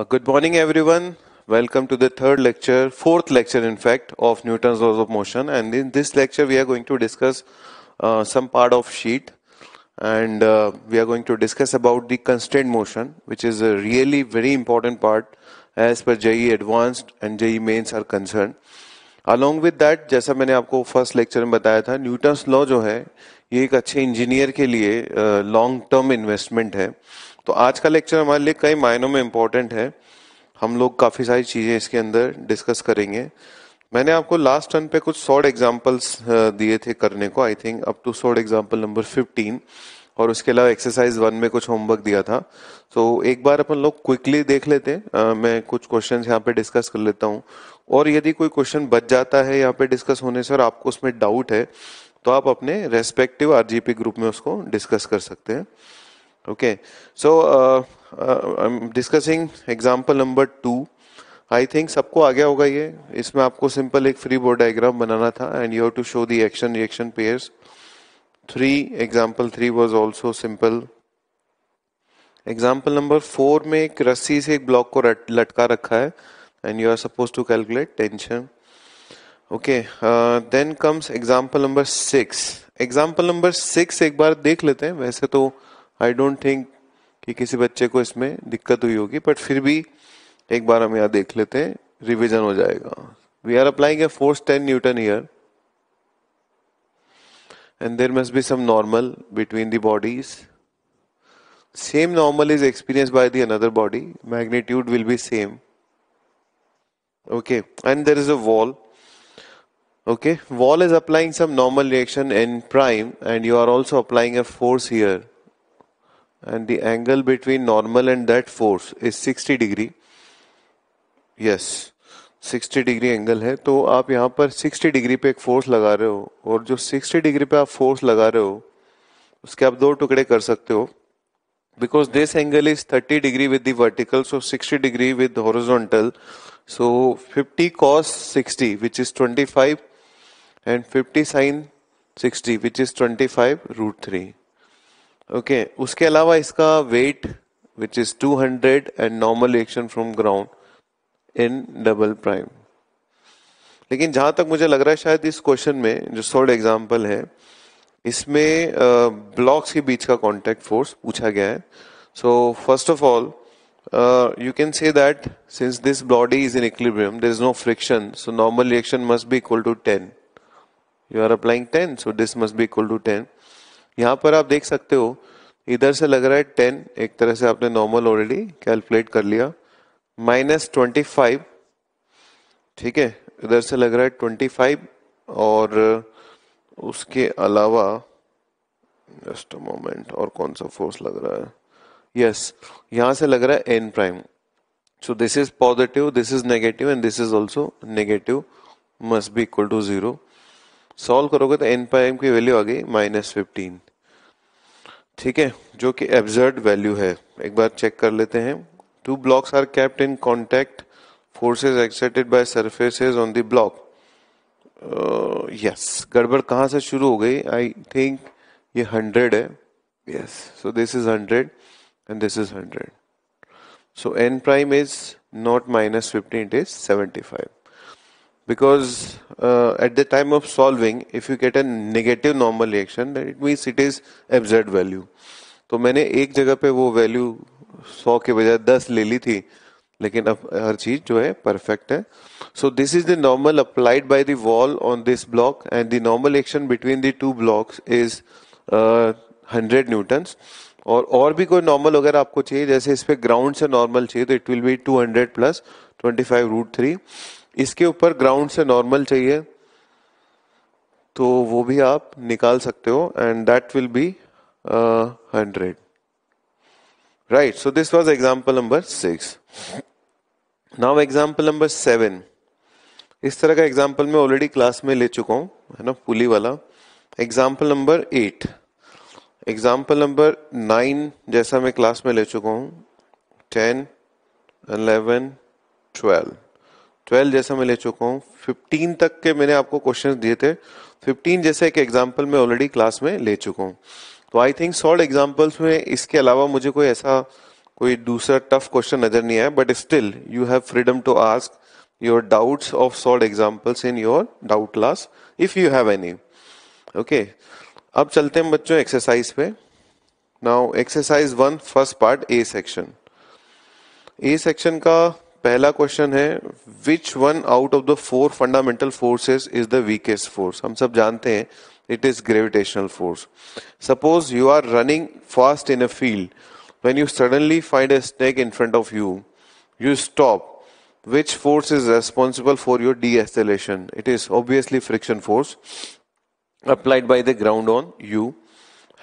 Uh, good morning, everyone. Welcome to the third lecture, fourth lecture, in fact, of Newton's laws of motion. And in this lecture, we are going to discuss uh, some part of sheet, and uh, we are going to discuss about the constraint motion, which is a really very important part as per JE Advanced and JE Mains are concerned. Along with that, जैसा मैंने आपको first lecture में बताया था Newton's law जो है ये एक अच्छे इंजीनियर के लिए लॉन्ग टर्म इन्वेस्टमेंट है तो आज का लेक्चर हमारे लिए कई मायनों में इम्पोर्टेंट है। हम लोग काफ़ी सारी चीज़ें इसके अंदर डिस्कस करेंगे। मैंने आपको लास्ट टर्न पे कुछ सॉर्ड एग्जाम्पल्स दिए थे करने को I think up to short example number 15 और उसके अलावा एक्सरसाइज वन में कुछ होमवर्क दिया था। तो एक बार अपन लोग क्विकली देख लेते हैं। मैं कुछ क्वेश्चन यहाँ पे डिस्कस कर लेता हूँ। और यदि कोई क्वेश्चन बच जाता है यहाँ पे डिस्कस होने से और आपको उसमें डाउट है तो आप अपने रेस्पेक्टिव आरजीपी ग्रुप में उसको डिस्कस कर सकते हैं। Okay. So uh, uh, i'm discussing example number two I think सबको आ गया होगा ये। इसमें आपको सिंपल एक फ्री बोर्ड डायग्राम बनाना था and you have to show the action reaction pairs three example three was also simple example number four में एक रस्सी से एक ब्लॉक को लटका रखा है and you are suppose to calculate tension okay then comes example number six example number six एक बार देख लेते हैं। वैसे तो आई डोंट थिंक कि किसी बच्चे को इसमें दिक्कत हुई होगी बट फिर भी एक बार हम यहाँ देख लेते हैं रिविजन हो जाएगा we are applying a force ten newton here and there must be some normal between the bodies same normal is experienced by the another body magnitude will be same okay and there is a wall okay wall is applying some normal reaction n prime and you are also applying a force here and the angle between normal and that force is 60 degree yes 60 degree angle है तो आप यहाँ पर 60 degree पे एक force लगा रहे हो और जो 60 डिग्री पे आप फोर्स लगा रहे हो उसके आप दो टुकड़े कर सकते हो because this angle is 30 degree with the vertical so 60 degree with horizontal so 50 cos 60 which is 25 and 50 sin 60 which is 25 root 3 okay okay, उसके अलावा इसका weight which is 200 and normal reaction from ground N double prime लेकिन जहाँ तक मुझे लग रहा है शायद इस क्वेश्चन में जो सोल्ड एग्ज़ाम्पल है इसमें ब्लॉक्स के बीच का कांटेक्ट फोर्स पूछा गया है। So first of all you can say that since this body is in equilibrium there is no friction so normal reaction must be equal to ten you are applying ten so this must be equal to ten यहाँ पर आप देख सकते हो इधर से लग रहा है टेन एक तरह से आपने नॉर्मल ऑलरेडी कैलकुलेट कर लिया। माइनस ट्वेंटी फाइव ठीक है इधर से लग रहा है ट्वेंटी फाइव और उसके अलावा जस्ट मोमेंट और कौन सा फोर्स लग रहा है? यस yes, यहाँ से लग रहा है N prime so this is positive this is negative and this is also negative must be equal to zero solve करोगे तो एन पाई एम की वैल्यू आ गई माइनस फिफ्टीन ठीक है? जो कि एब्जर्ड वैल्यू है। एक बार चेक कर लेते हैं। Two blocks are kept in contact forces exerted by surfaces on the block yes गड़बड़ कहाँ से शुरू हो गई? आई थिंक ये हंड्रेड है। Yes so this is hundred and this is hundred so N prime is not minus fifteen it is seventy five because uh, at the time of solving if you get a negative normal reaction then it means it is absurd value. तो मैंने एक जगह पे वो value 100 के बजाय 10 ले ली थी लेकिन अब हर चीज़ जो है परफेक्ट है। So this is the normal applied by the wall on this block and the normal action between the two blocks is hundred newtons और और भी कोई नॉर्मल अगर आपको चाहिए जैसे इस पे ग्राउंड से नॉर्मल चाहिए तो it will be 200 plus 25 root three इसके ऊपर ग्राउंड से नॉर्मल चाहिए तो वो भी आप निकाल सकते हो and that will be hundred right so this was example number six now example number seven इस तरह का एग्ज़ाम्पल मैं ऑलरेडी क्लास में ले चुका हूँ, है ना, पुली वाला। Example number eight example number nine जैसा मैं क्लास में ले चुका हूँ टेन अलेवन ट्वेल्व ट्वेल्व जैसा मैं ले चुका हूँ। फिफ्टीन तक के मैंने आपको क्वेश्चन दिए थे। फिफ्टीन जैसे एक एग्ज़ाम्पल मैं ऑलरेडी क्लास में ले चुका हूँ। तो आई थिंक सॉल्व एग्जाम्पल्स में इसके अलावा मुझे कोई ऐसा कोई दूसरा टफ क्वेश्चन नज़र नहीं आया but still you have freedom to ask your doubts of solved examples in your doubt class if you have any okay अब चलते हैं बच्चों एक्सरसाइज पे। Now exercise one first part A section A section का पहला question है which one out of the four fundamental forces is the weakest force हम सब जानते हैं it is gravitational force suppose you are running fast in a field when you suddenly find a snake in front of you you stop which force is responsible for your deceleration it is obviously friction force applied by the ground on you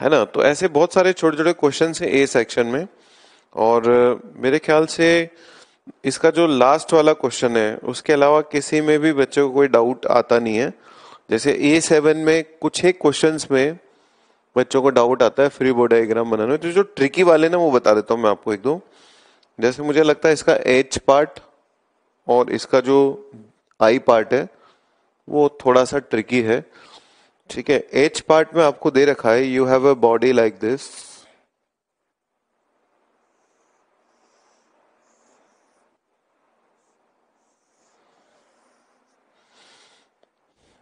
है ना? तो ऐसे बहुत सारे छोटे छोटे question है A section में। और, मेरे ख्याल से इसका जो लास्ट वाला क्वेश्चन है, उसके अलावा किसी में भी बच्चों को कोई डाउट आता नहीं है। जैसे ए सेवन में कुछ एक क्वेश्चन में बच्चों को डाउट आता है फ्री बोर्ड डायग्राम बनाने में। तो जो ट्रिकी वाले ना, वो बता देता हूँ मैं आपको एक दो। जैसे मुझे लगता है इसका एच पार्ट और इसका जो आई पार्ट है, वो थोड़ा सा ट्रिकी है। ठीक है एच पार्ट में आपको दे रखा है you have a body like this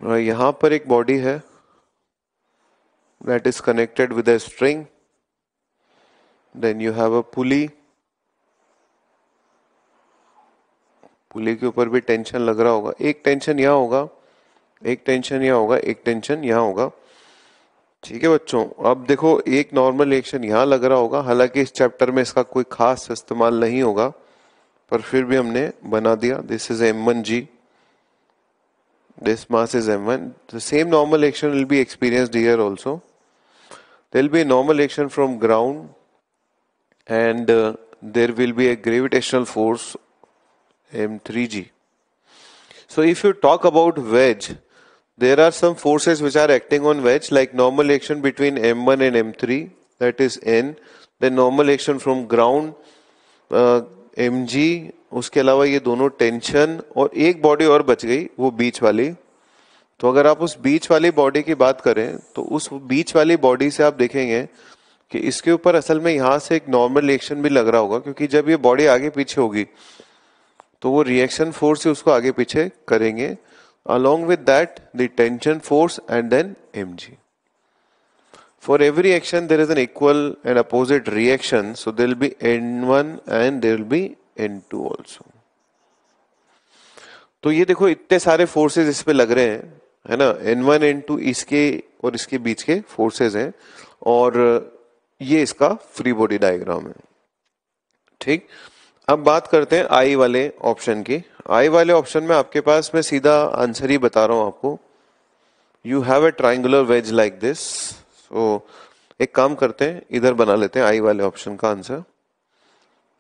यहाँ पर एक बॉडी है that is connected with a string then you have a pulley pulley के ऊपर भी टेंशन लग रहा होगा। एक टेंशन यहाँ होगा, एक टेंशन यहाँ होगा, एक टेंशन यहाँ होगा। ठीक है बच्चों, अब देखो एक नॉर्मल रिएक्शन यहाँ लग रहा होगा। हालाँकि इस चैप्टर में इसका कोई खास इस्तेमाल नहीं होगा, पर फिर भी हमने बना दिया। This is M one G This mass is M1. The same normal action will be experienced here also. There will be a normal action from ground and uh, there will be a gravitational force M3G. So if you talk about wedge, there are some forces which are acting on wedge like normal action between M1 and M3 that is N. Then normal action from ground uh, mg उसके अलावा ये दोनों tension और एक body और बच गई, वो बीच वाली। तो अगर आप उस बीच वाली बॉडी की बात करें तो उस बीच वाली बॉडी से आप देखेंगे कि इसके ऊपर असल में यहाँ से एक नॉर्मल रिएक्शन भी लग रहा होगा, क्योंकि जब ये बॉडी आगे पीछे होगी तो वो रिएक्शन फोर्स से उसको आगे पीछे करेंगे। Along with that, the tension force and then mg for every action, there is an equal and opposite reaction. So, there will be n1 and there will be n2 also. तो ये देखो, इतने सारे फोर्सेस इस पे लग रहे हैं, है ना? N1 n2 इसके और इसके बीच के फोर्सेस हैं और ये इसका फ्री बॉडी डायग्राम है। ठीक? अब बात करते हैं आई वाले ऑप्शन की। आई वाले ऑप्शन में आपके पास मैं सीधा आंसर ही बता रहा हूँ आपको। You have a triangular wedge like this so एक काम करते हैं, इधर बना लेते हैं, आई वाले ऑप्शन का answer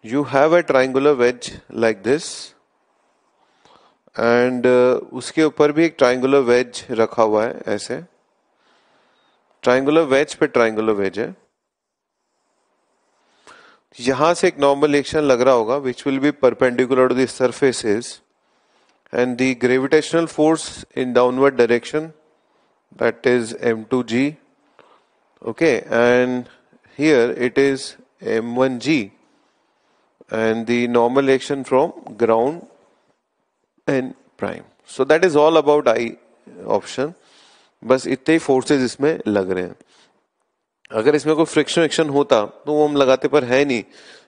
you have a triangular wedge like this and उसके ऊपर भी एक ट्राइंगुलर वेज रखा हुआ है, ऐसे. ट्राइंगुलर वेज पे ट्राइंगुलर वेज है. यहाँ से एक नॉर्मल एक्शन लग रहा होगा which will be perpendicular to the surfaces and the gravitational force in downward direction, that is m2g okay, and here it is m1g and the normal action from ground n prime. So that is all about i option. बस इतने ही forces इसमें लग रहे हैं। अगर इसमें कोई friction action होता तो वो हम लगाते पर है नहीं।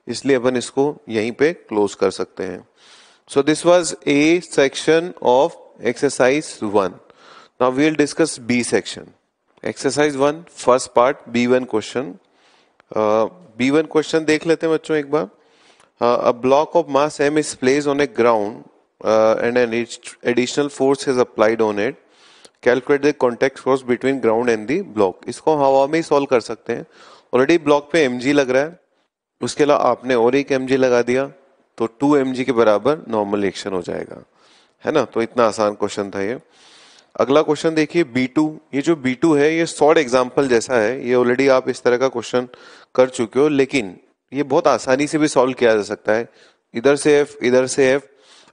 इसलिए अपन इसको यहीं पे क्लोज कर सकते हैं। So this was a section of exercise one now we'll discuss B section exercise one first part B one question B one question देख लेते हैं बच्चों एक बार. A block of mass M is placed on a ground and an additional force is applied on it calculate the contact force between ground and the block इसको हवा में ही solve कर सकते हैं. ऑलरेडी ब्लॉक पे एम लग रहा है. उसके अलावा आपने और एक एमजी लगा दिया तो टू एम के बराबर नॉर्मल एक्शन हो जाएगा. है ना? तो इतना आसान क्वेश्चन था ये. अगला क्वेश्चन देखिए B2 ये जो B2 है, ये सॉर्ट एग्ज़ाम्पल जैसा है. ये ऑलरेडी आप इस तरह का क्वेश्चन कर चुके हो, लेकिन ये बहुत आसानी से भी सॉल्व किया जा सकता है. इधर से एफ़ इधर से एफ़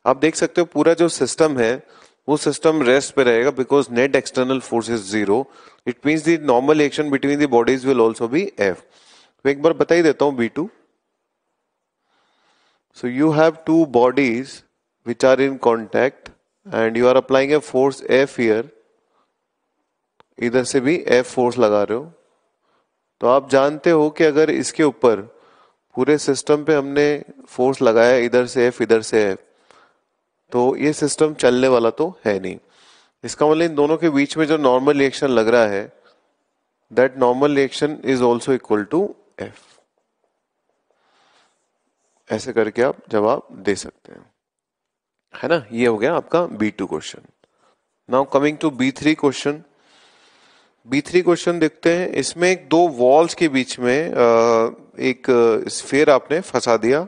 आप देख सकते हो पूरा जो सिस्टम है, वो सिस्टम रेस्ट पे रहेगा because net external force is zero it mean the normal action between the bodies will also be F तो एक बार बता ही देता हूँ B two so you have two bodies which are in contact. And you are applying a force F here. इधर से भी एफ़ फोर्स लगा रहे हो। तो आप जानते हो कि अगर इसके ऊपर पूरे सिस्टम पे हमने फोर्स लगाया, इधर से एफ़ इधर से एफ़ तो ये सिस्टम चलने वाला तो है नहीं। इसका मतलब इन दोनों के बीच में जो नॉर्मल रिएक्शन लग रहा है that normal reaction is also equal to F ऐसे करके आप जवाब दे सकते हैं। है ना? ये हो गया आपका B two question now coming to B three question B three question देखते हैं। इसमें एक दो वॉल्स के बीच में एक स्फेयर आपने फंसा दिया।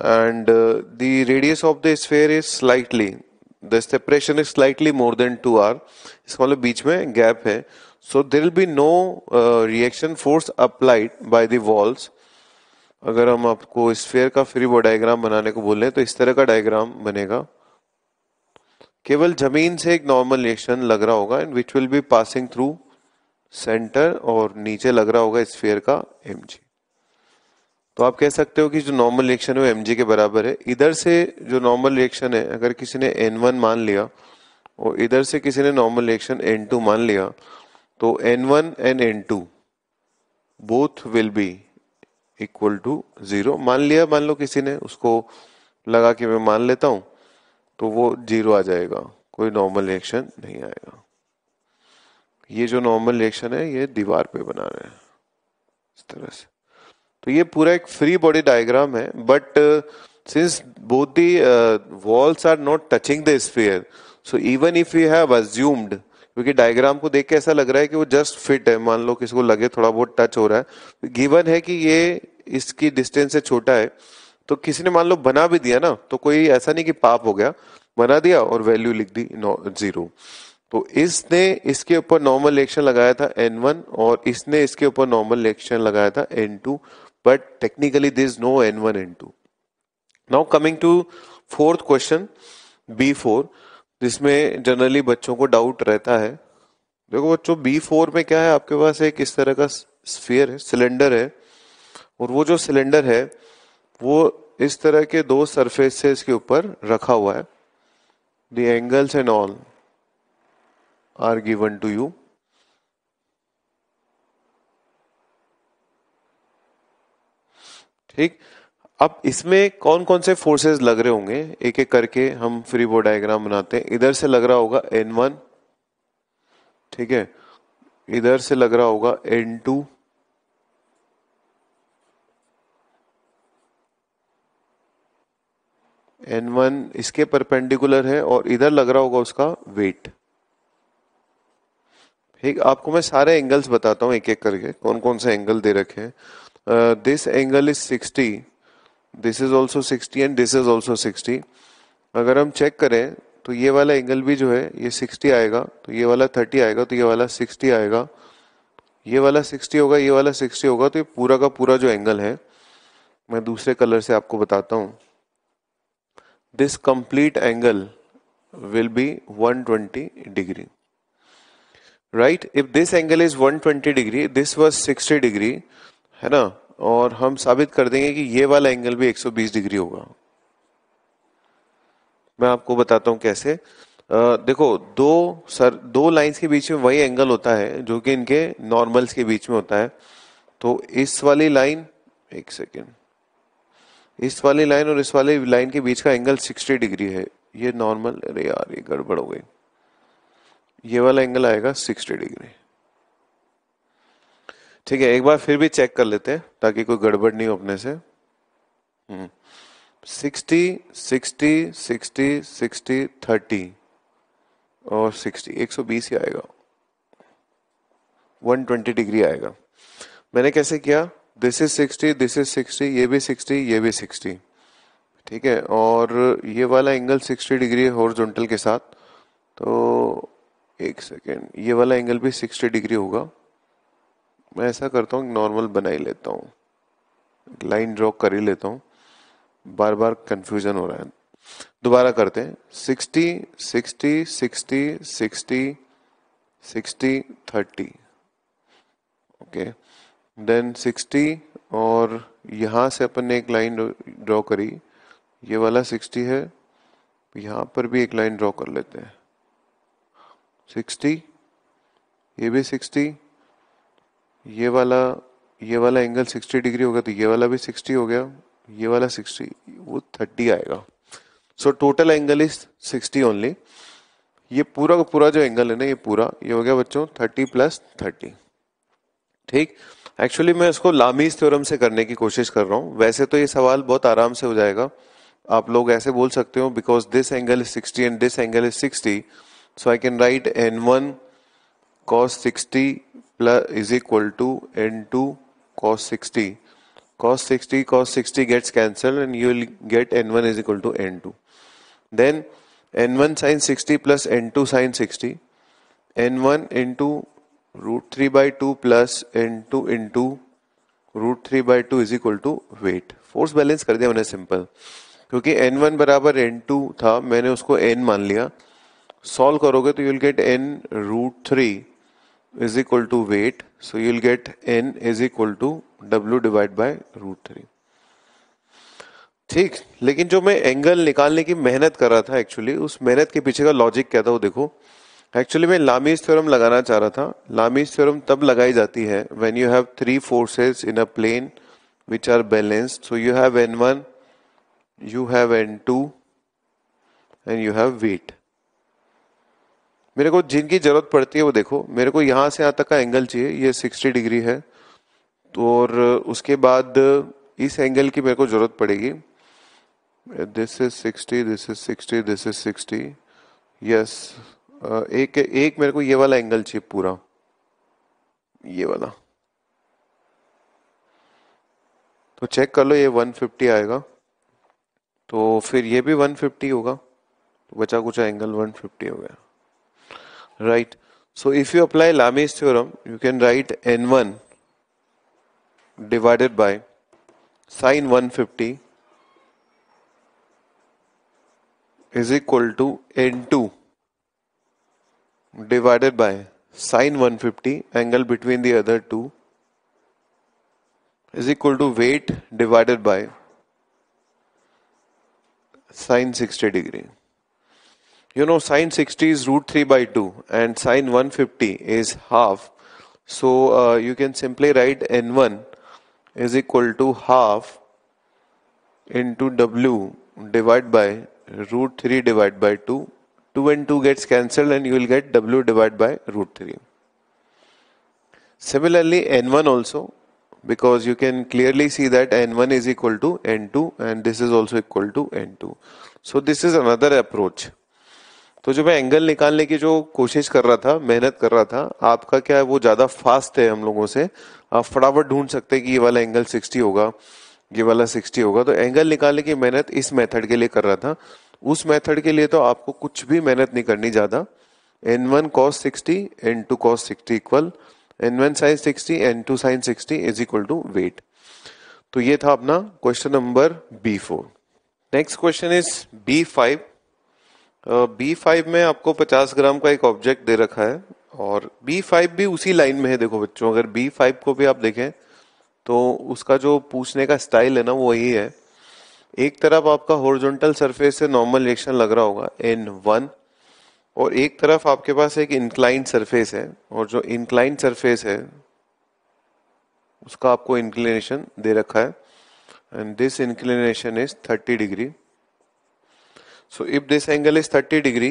And the radius of the sphere is slightly the separation is slightly more than two R इसका मतलब बीच में गैप है। So there will be no reaction force applied by the walls अगर हम आपको स्फेयर का फ्री वो डायग्राम बनाने को बोले तो इस तरह का डायग्राम बनेगा। केवल ज़मीन से एक नॉर्मल रिएक्शन लग रहा होगा and which will be passing through centre और नीचे लग रहा होगा स्फेयर का एमजी तो आप कह सकते हो कि जो नॉर्मल रिएक्शन है वो एमजी के बराबर है। इधर से जो नॉर्मल रिएक्शन है, अगर किसी ने एन वन मान लिया और इधर से किसी ने नॉर्मल रिएक्शन एन टू मान लिया तो N one and N two both will be equal to zero मान लिया, मान लो किसी ने, उसको लगा कि मैं मान लेता हूँ। तो वो ज़ीरो आ जाएगा। कोई नॉर्मल रिएक्शन नहीं आएगा। ये जो नॉर्मल रिएक्शन है, ये दीवार पे बना रहे हैं। इस तरह से। तो ये पूरा एक फ्री बॉडी डायग्राम है but since both the walls are not touching the sphere so even if you have assumed क्योंकि डायग्राम को देख के ऐसा लग रहा है कि वो जस्ट फिट है, मान लो किसी को लगे थोड़ा बहुत टच हो रहा है गिवन है कि ये इसकी डिस्टेंस से छोटा है तो किसी ने मान लो बना भी दिया ना तो कोई ऐसा नहीं कि पाप हो गया, बना दिया और वैल्यू लिख दी ज़ीरो तो इसने इसके ऊपर नॉर्मल रिएक्शन लगाया था एन वन और इसने इसके ऊपर नॉर्मल रिएक्शन लगाया था N two but technically this no N1 N2 now coming to fourth question B four जिसमें जनरली बच्चों को डाउट रहता है। देखो बच्चों बी फोर में क्या है? आपके पास एक इस तरह का स्फीयर है सिलेंडर है, और वो जो सिलेंडर है वो इस तरह के दो सरफेसेस के ऊपर रखा हुआ है। The angles and all are given to you. ठीक? अब इसमें कौन कौन से फोर्सेस लग रहे होंगे? एक एक करके हम फ्री बोर्ड डायग्राम बनाते हैं। इधर से लग रहा होगा एन वन ठीक है? इधर से लग रहा होगा एन टू एन वन इसके परपेंडिकुलर है और इधर लग रहा होगा उसका वेट ठीक, आपको मैं सारे एंगल्स बताता हूँ एक एक करके कौन कौन से एंगल दे रखे हैं। This angle is 60 this is also 60 and this is also 60 अगर हम चेक करें तो ये वाला एंगल भी जो है, ये 60 आएगा तो ये वाला 30 आएगा तो ये वाला 60 आएगा। ये वाला 60 होगा, ये वाला 60 होगा तो ये पूरा का पूरा जो एंगल है, मैं दूसरे कलर से आपको बताता हूँ। This complete angle will be 120 degree right if this angle is 120 degree this was 60 degree है ना? और हम साबित कर देंगे कि ये वाला एंगल भी 120 डिग्री होगा। मैं आपको बताता हूँ कैसे। आ, देखो दो सर दो लाइंस के बीच में वही एंगल होता है जो कि इनके नॉर्मल्स के बीच में होता है। तो इस वाली लाइन एक सेकेंड इस वाली लाइन और इस वाली लाइन के बीच का एंगल 60 डिग्री है। ये नॉर्मल अरे यार, ये गड़बड़ हो गई। ये वाला एंगल आएगा 60 डिग्री ठीक है, एक बार फिर भी चेक कर लेते हैं, ताकि कोई गड़बड़ नहीं हो अपने से। Sixty sixty sixty sixty thirty और सिक्सटी एक सौ बीस ही आएगा। वन ट्वेंटी डिग्री आएगा। मैंने कैसे किया? This is sixty this is sixty ये भी सिक्सटी ये भी सिक्सटी ठीक है? और ये वाला एंगल सिक्सटी डिग्री है हॉरिजॉन्टल के साथ तो एक सेकेंड ये वाला एंगल भी सिक्सटी डिग्री होगा। मैं ऐसा करता हूँ नॉर्मल बना ही लेता हूँ। लाइन ड्रॉ कर ही लेता हूँ। बार बार कंफ्यूजन हो रहा है। दोबारा करते हैं। Sixty sixty sixty sixty sixty thirty okay then sixty और यहाँ से अपन ने एक लाइन ड्रॉ करी। ये वाला 60 है, यहाँ पर भी एक लाइन ड्रॉ कर लेते हैं। 60 ये भी 60 ये वाला ये वाला एंगल 60 डिग्री होगा तो ये वाला भी 60 हो गया, ये वाला 60 वो 30 आएगा। So total angle is 60 only ये पूरा का पूरा जो एंगल है ना, ये पूरा, ये हो गया बच्चों 30 प्लस 30 ठीक? एक्चुअली मैं इसको लामीज थ्योरम से करने की कोशिश कर रहा हूँ। वैसे तो ये सवाल बहुत आराम से हो जाएगा। आप लोग ऐसे बोल सकते हो because this angle is sixty and this angle is sixty so I can write N one cos sixty plus is equal to N two cos sixty cos sixty cos sixty gets cancel and you will get N one is equal to N two then N one sine sixty plus N two sine sixty N one into root three by two plus N two into root three by two is equal to weight force balance कर दिया मैंने simple क्योंकि N one बराबर N two था, मैंने उसको N मान लिया. सॉल्व करोगे तो you'll get N root three is equal to weight so you'll get N is equal to W divide by root three ठीक. लेकिन जो मैं एंगल निकालने की मेहनत कर रहा था एक्चुअली उस मेहनत के पीछे का लॉजिक क्या था वो देखो. एक्चुअली मैं लामीज थ्योरम लगाना चाह रहा था। लामीज थ्योरम तब लगाई जाती है when you have three forces in a plane which are balanced so you have N one you have N two and you have weight मेरे को जिनकी ज़रूरत पड़ती है वो देखो। मेरे को यहाँ से यहाँ तक का एंगल चाहिए। ये 60 डिग्री है। तो और उसके बाद इस एंगल की मेरे को ज़रूरत पड़ेगी। This is 60 this is 60 this is 60 yes एक एक मेरे को ये वाला एंगल चाहिए पूरा। ये वाला। तो चेक कर लो, ये 150 आएगा। तो फिर ये भी 150 होगा। तो बचा कुछ एंगल 150 हो गया। Right so if you apply Lami's theorem you can write N one divided by sine 150 fifty is equal to N two divided by sine 150 angle between the other two is equal to weight divided by sine 60 degree. You know sine 60 is root 3 by 2 and sine 150 is half. So uh, you can simply write n1 is equal to half into w divided by root 3 divided by 2 2 and 2 gets cancelled and you will get w divided by root 3 similarly n1 also because you can clearly see that n1 is equal to n2 and this is also equal to n2 so this is another approach तो जो मैं angle निकालने की जो कोशिश कर रहा था मेहनत कर रहा था आपका क्या है वो ज़्यादा फास्ट है हम लोगों से आप फटाफट ढूंढ सकते हैं कि ये वाला एंगल 60 होगा ये वाला 60 होगा तो एंगल निकालने की मेहनत इस मेथड के लिए कर रहा था उस मेथड के लिए तो आपको कुछ भी मेहनत नहीं करनी ज़्यादा। N one cos sixty N two cos sixty equal N one sine sixty N two sine sixty is equal to weight तो ये था अपना question number B four next question is B five B five में आपको 50 ग्राम का एक object they रखा है और बी फाइव भी उसी लाइन में है, देखो बच्चों, अगर बी फाइव को भी आप देखें तो उसका जो पूछने का स्टाइल है ना, वो वही है। एक तरफ़ आपका होरिजेंटल सरफेस से नॉर्मल रिएक्शन लग रहा होगा एन वन और एक तरफ़ आपके पास एक इंक्लाइंड सरफेस है, और जो इंक्लाइंड सरफेस है, उसका आपको इंक्लिनेशन दे रखा है and this inclination is thirty degree so if this angle is 30 degree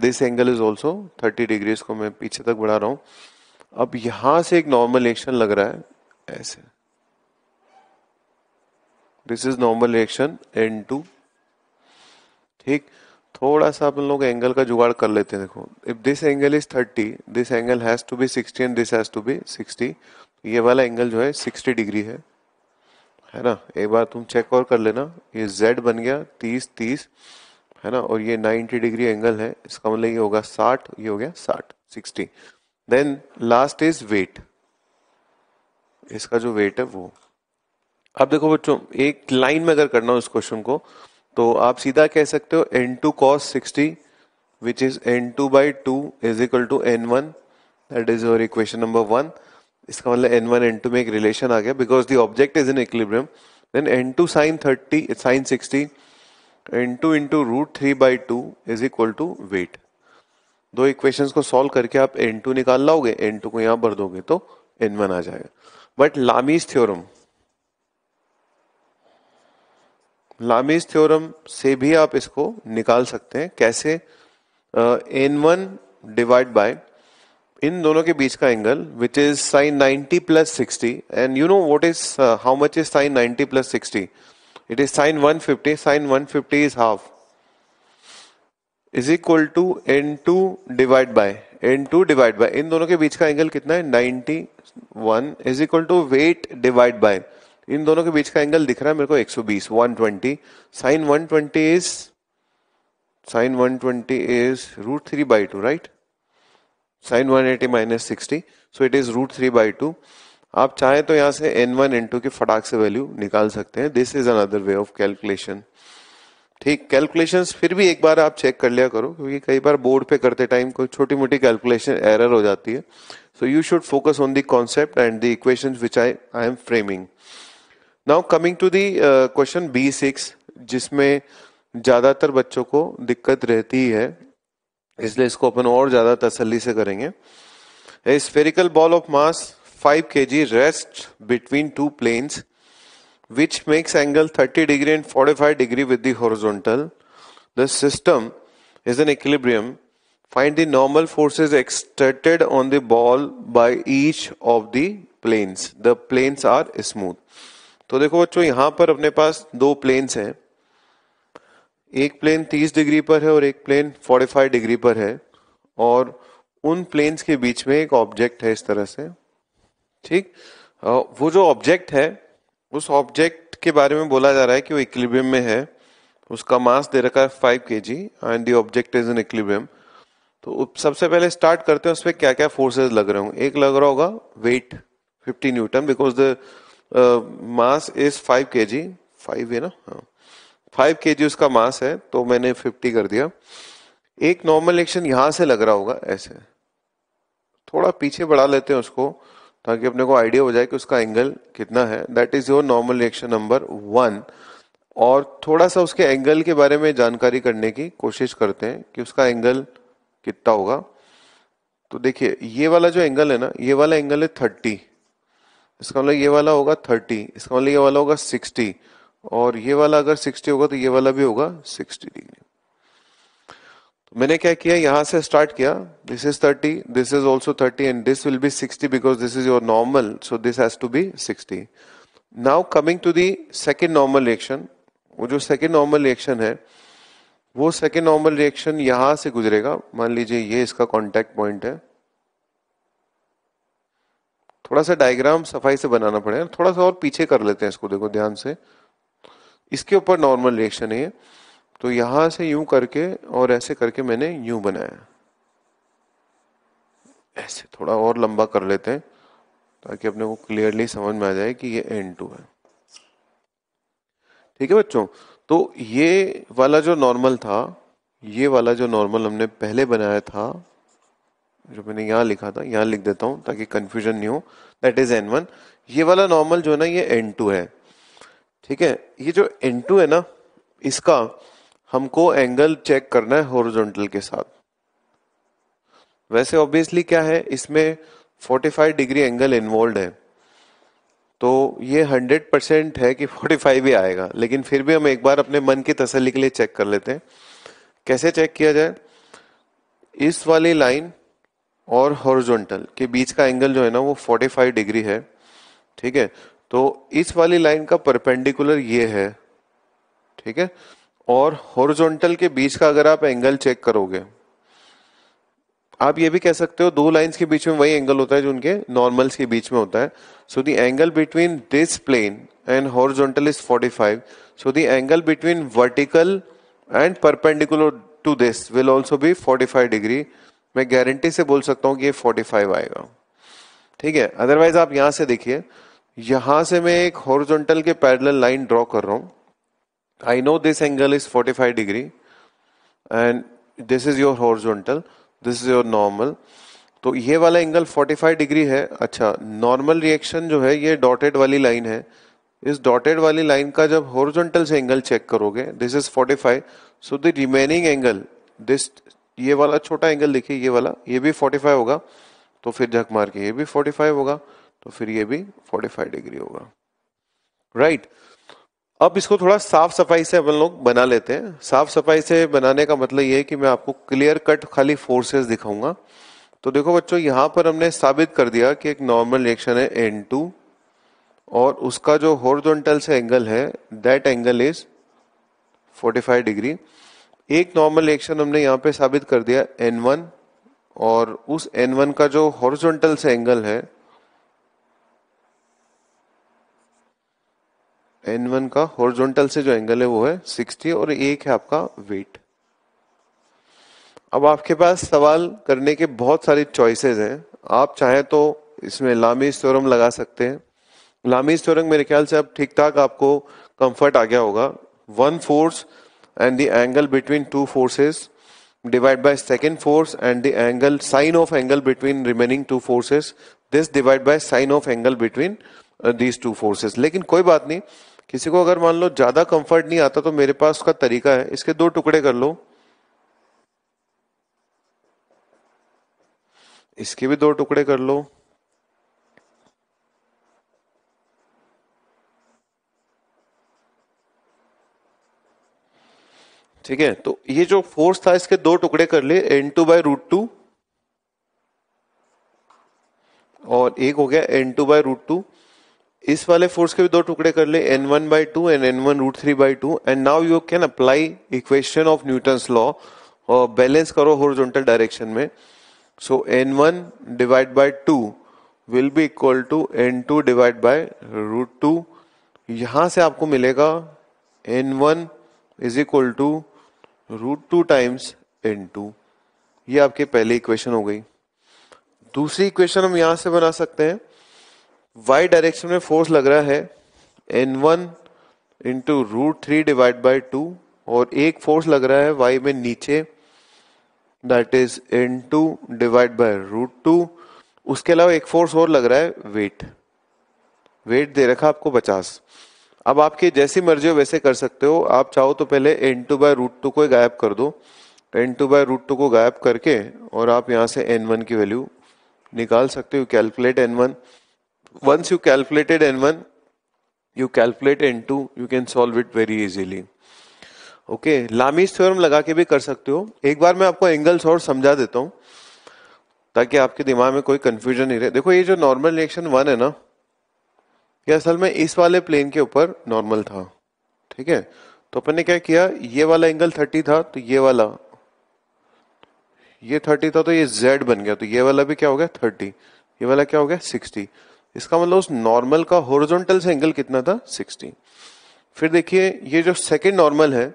this angle is also 30 degree इसको मैं पीछे तक बढ़ा रहा हूँ। अब यहाँ से एक नॉर्मल एक्शन लग रहा है, ऐसे। This is normal reaction N two ठीक? थोड़ा सा अपन लोग एंगल का जुगाड़ कर लेते हैं, देखो। If this angle is 30 this angle has to be 60 and this has to be 60 ये वाला एंगल जो है 60 डिग्री है। है ना? एक बार तुम चेक और कर लेना। ये z बन गया 30 30 है ना? और ये 90 डिग्री एंगल है, इसका मतलब ये होगा 60 ये हो गया 60 60 देन लास्ट इज़ वेट इसका जो वेट है वो। अब देखो बच्चों, एक लाइन में अगर करना हो इस क्वेश्चन को तो आप सीधा कह सकते हो N two cos sixty which is N two by two is equal to N one that is your equation number one इसका मतलब एन वन एन टू में एक रिलेशन आ गया. Because the object is in equilibrium then N two sine thirty sine sixty N two into root three by two is equal to weight दो equations को solve करके आप N to निकाल लाओगे एन टू को यहाँ भर दोगे तो एन वन आ जाएगा. But Lami's theorem Lami's theorem से भी आप इसको निकाल सकते हैं। कैसे? एन वन डिवाइड बाय इन दोनों के बीच का angle which is sine 90 plus 60 and you know what is how much is sine 90 plus 60 it is sine 150 sine 150 is half is equal to N two divide by N two divide by इन दोनों के बीच का angle कितना है? 91 is equal to weight divide by इन दोनों के बीच का एंगल दिख रहा है मेरे को 120 120 sine 120 is sine 120 is root three by two right sine 180 eighty minus sixty so it is root three by two आप चाहें तो यहाँ से एन वन एन टू की फटाक से वैल्यू निकाल सकते हैं। This is another way of calculation ठीक कैलकुलेशन फिर भी एक बार आप चेक कर लिया करो, क्योंकि कई बार बोर्ड पे करते टाइम कोई छोटी मोटी कैलकुलेशन एरर हो जाती है। So you should focus on the concept and the equation which I I am framing now coming to the question B six जिसमें ज़्यादातर बच्चों को दिक्कत रहती है इसलिए इसको अपन और ज़्यादा तसल्ली से करेंगे a spherical ball of mass 5 kg rests between two planes which makes angle 30 degree and 45 degree with the horizontal. The system is in equilibrium. Find the normal forces exerted on the ball by each of the planes. The planes are smooth. तो देखो बच्चों, यहाँ पर अपने पास दो planes हैं। एक plane 30 degree पर है और एक प्लेन 45 डिग्री पर है और उन प्लेन्स के बीच में एक ऑब्जेक्ट है इस तरह से। ठीक? वो जो ऑब्जेक्ट है, उस ऑब्जेक्ट के बारे में बोला जा रहा है कि वो इक्विलिब्रियम में है। उसका मास दे रखा है five K G and the object is in equilibrium तो सबसे पहले स्टार्ट करते हैं उस पर क्या क्या फोर्सेज लग रहे होंगे एक लग रहा होगा weight 50 newton because the mass is five K G, five है ना? हाँ। फाइव के जी उसका मास है तो मैंने फिफ्टी कर दिया। एक नॉर्मल एक्शन यहाँ से लग रहा होगा, ऐसे। थोड़ा पीछे बढ़ा लेते हैं उसको, ताकि अपने को आइडिया हो जाए कि उसका एंगल कितना है। That is your normal reaction number one और थोड़ा सा उसके एंगल के बारे में जानकारी करने की कोशिश करते हैं कि उसका एंगल कितना होगा। तो देखिए, ये वाला जो एंगल है ना, ये वाला एंगल है थर्टी। इसका मतलब ये वाला होगा थर्टी, इसका मतलब ये वाला होगा सिक्सटी, और ये वाला अगर सिक्सटी होगा तो ये वाला भी होगा सिक्सटी डिग्री। तो मैंने क्या किया, यहाँ से स्टार्ट किया this is 30 this is also 30 and this will be 60 because this is your normal so this has to be 60 now coming to the second normal reaction वो जो सेकेंड नॉर्मल रिएक्शन है, वो सेकेंड नॉर्मल रिएक्शन यहाँ से गुजरेगा। मान लीजिए ये इसका कॉन्टेक्ट पॉइंट है। थोड़ा सा डायग्राम सफ़ाई से बनाना पड़ेगा थोड़ा सा और पीछे कर लेते हैं इसको, देखो ध्यान से। इसके ऊपर नॉर्मल रिएक्शन है तो यहाँ से यूँ करके और ऐसे करके मैंने यूँ बनाया। ऐसे थोड़ा और लंबा कर लेते हैं, ताकि अपने को क्लियरली समझ में आ जाए कि ये एन टू है। ठीक है बच्चों तो ये वाला जो नॉर्मल था, ये वाला जो नॉर्मल हमने पहले बनाया था जो मैंने यहाँ लिखा था, यहाँ लिख देता हूँ ताकि कन्फ्यूज़न नहीं हो। दैट इज़ एन वन ये वाला नॉर्मल जो है ना, ये एन टू है। ठीक है? ये जो एन टू है ना, इसका हमको एंगल चेक करना है हॉरिजॉन्टल के साथ। वैसे ऑब्वियसली क्या है, इसमें 45 डिग्री एंगल इन्वॉल्व है। तो ये 100 परसेंट है कि 45 भी आएगा, लेकिन फिर भी हम एक बार अपने मन की तसल्ली के लिए चेक कर लेते हैं। कैसे चेक किया जाए? इस वाली लाइन और हॉरिजॉन्टल के बीच का एंगल जो है ना वो 45 डिग्री है, ठीक है? तो इस वाली लाइन का परपेंडिकुलर ये है, ठीक है? और हॉरिजॉन्टल के बीच का अगर आप एंगल चेक करोगे, आप ये भी कह सकते हो, दो लाइंस के बीच में वही एंगल होता है जो उनके नॉर्मल्स के बीच में होता है। So the angle between this plane and horizontal is 45 so the angle between vertical and perpendicular to this will also be 45 degree मैं गारंटी से बोल सकता हूँ कि ये 45 आएगा। ठीक है? अदरवाइज़ आप यहाँ से देखिए यहाँ से मैं एक हॉरिजॉन्टल के पैरेलल लाइन ड्रॉ कर रहा हूँ। I know this angle is 45 degree and this is your horizontal, this is your normal तो ये वाला एंगल 45 डिग्री है। अच्छा नॉर्मल रिएक्शन जो है ये डॉटेड वाली लाइन है। इस डॉटेड वाली लाइन का जब हॉरिजॉन्टल से एंगल चेक करोगे this is 45 so the remaining angle this ये वाला छोटा एंगल देखिए, ये वाला, ये भी 45 होगा तो फिर झक मार के ये भी 45 होगा तो फिर ये भी 45 डिग्री होगा। राइट. अब इसको थोड़ा साफ़ सफ़ाई से अपन लोग बना लेते हैं। साफ़ सफ़ाई से बनाने का मतलब ये है कि मैं आपको क्लियर कट खाली फोर्सेस दिखाऊँगा। तो देखो बच्चों, यहाँ पर हमने साबित कर दिया कि एक नॉर्मल रिएक्शन है एन टू और उसका जो हॉरिजॉन्टल से एंगल है दैट एंगल इज़ 45 डिग्री एक नॉर्मल एक्शन हमने यहाँ पे साबित कर दिया N1 और उस N1 का जो हॉरिजॉन्टल से एंगल है N1 का हॉरिजॉन्टल से जो एंगल है वो है 60 और एक है आपका वेट अब आपके पास सवाल करने के बहुत सारी चॉइसेस हैं। आप चाहें तो इसमें लामी थ्योरम लगा सकते हैं। लामी थ्योरम मेरे ख्याल से अब ठीक ठाक आपको कंफर्ट आ गया होगा। One force and the angle between two forces divide by second force and the angle sine of angle between remaining two forces this divide by sine of angle between these two forces लेकिन कोई बात नहीं, किसी को अगर मान लो ज़्यादा comfort नहीं आता तो मेरे पास उसका तरीका है। इसके दो टुकड़े कर लो। इसके भी दो टुकड़े कर लो। ठीक है? तो ये जो फोर्स था, इसके दो टुकड़े कर लिए N two by root two और एक हो गया N two by root two इस वाले फोर्स के भी दो टुकड़े कर ले N one by two and N one root three by two and now you can apply equation of Newton law और बैलेंस करो होरिजोनटल डायरेक्शन में। So N one divide by two will be equal to N two divide by root two यहाँ से आपको मिलेगा N one is equal to root two times N two, ये आपके पहली इक्वेशन हो गई। दूसरी इक्वेशन हम यहाँ से बना सकते हैं। वाई डायरेक्शन में फोर्स लग रहा है। N one into root three divide by two और एक फोर्स लग रहा है वाई में नीचे। That is N two divide by root two उसके अलावा एक फोर्स और लग रहा है वेट वेट दे रखा आपको पचास। अब आपकी जैसी मर्ज़ी हो, वैसे कर सकते हो। आप चाहो तो पहले N two by root two को गायब कर दो। N two by root two को गायब करके और आप यहाँ से एन वन की वैल्यू निकाल सकते हो। Calculate N one once you calculated n1 you calculate n2 you can solve it very easily okay Lami's theorem लगा के भी कर सकते हो। एक बार मैं आपको एंगल्स और समझा देता हूँ, ताकि आपके दिमाग में कोई कंफ्यूजन नहीं रहे। देखो, ये जो नॉर्मल रिएक्शन वन है ना ये असल में इस वाले प्लेन के ऊपर नॉर्मल था, ठीक है? तो अपन ने क्या किया? ये वाला एंगल थर्टी था तो ये वाला। ये थर्टी था तो ये जेड बन गया तो ये वाला भी क्या हो गया? थर्टी ये वाला क्या हो गया? सिक्सटी इसका मतलब उस नॉर्मल का होरिजोनटल से एंगल कितना था? 60 फिर देखिए, ये जो सेकंड नॉर्मल है,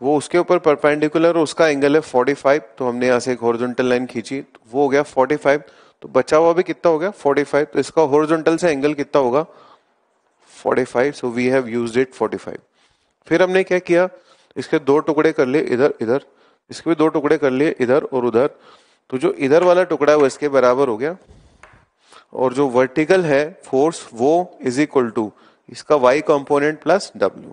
वो उसके ऊपर परपेंडिकुलर उसका एंगल है 45 तो हमने यहाँ से एक होरिजोनटल लाइन खींची तो वो हो गया 45 तो बचा हुआ भी कितना हो गया? 45 तो इसका होरिजोनटल से एंगल कितना होगा? 45 so we have used it 45 फिर हमने क्या किया? इसके दो टुकड़े कर लिए इधर इधर। इसके भी दो टुकड़े कर लिए इधर और उधर। तो जो इधर वाला टुकड़ा है, वो इसके बराबर हो गया। और जो वर्टिकल है फोर्स वो इज़ इक्वल टू इसका वाई कंपोनेंट प्लस डब्ल्यू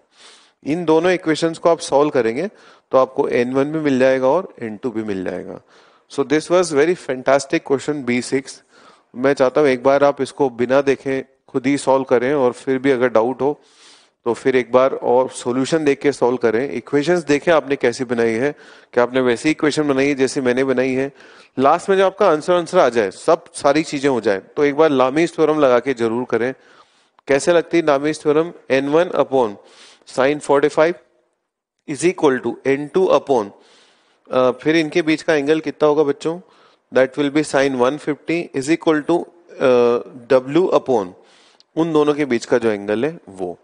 इन दोनों इक्वेशंस को आप सॉल्व करेंगे तो आपको एन वन भी मिल जाएगा और एन टू भी मिल जाएगा। So this was very fantastic question B six मैं चाहता हूँ एक बार आप इसको बिना देखे खुद ही सॉल्व करें और फिर भी अगर डाउट हो तो फिर एक बार और सॉल्यूशन देख के सॉल्व करें। इक्वेशंस देखें आपने कैसी बनाई है। क्या आपने वैसी इक्वेशन बनाई है जैसे मैंने बनाई है। लास्ट में जब आपका आंसर आंसर आ जाए, सब सारी चीज़ें हो जाए तो एक बार लामीज थ्योरम लगा के ज़रूर करें। कैसे लगती है Lami's theorem N one upon sine forty five is equal to N two upon फिर इनके बीच का एंगल कितना होगा बच्चों? That will be sine one fifty is equal to W upon उन दोनों के बीच का जो एंगल है, वो।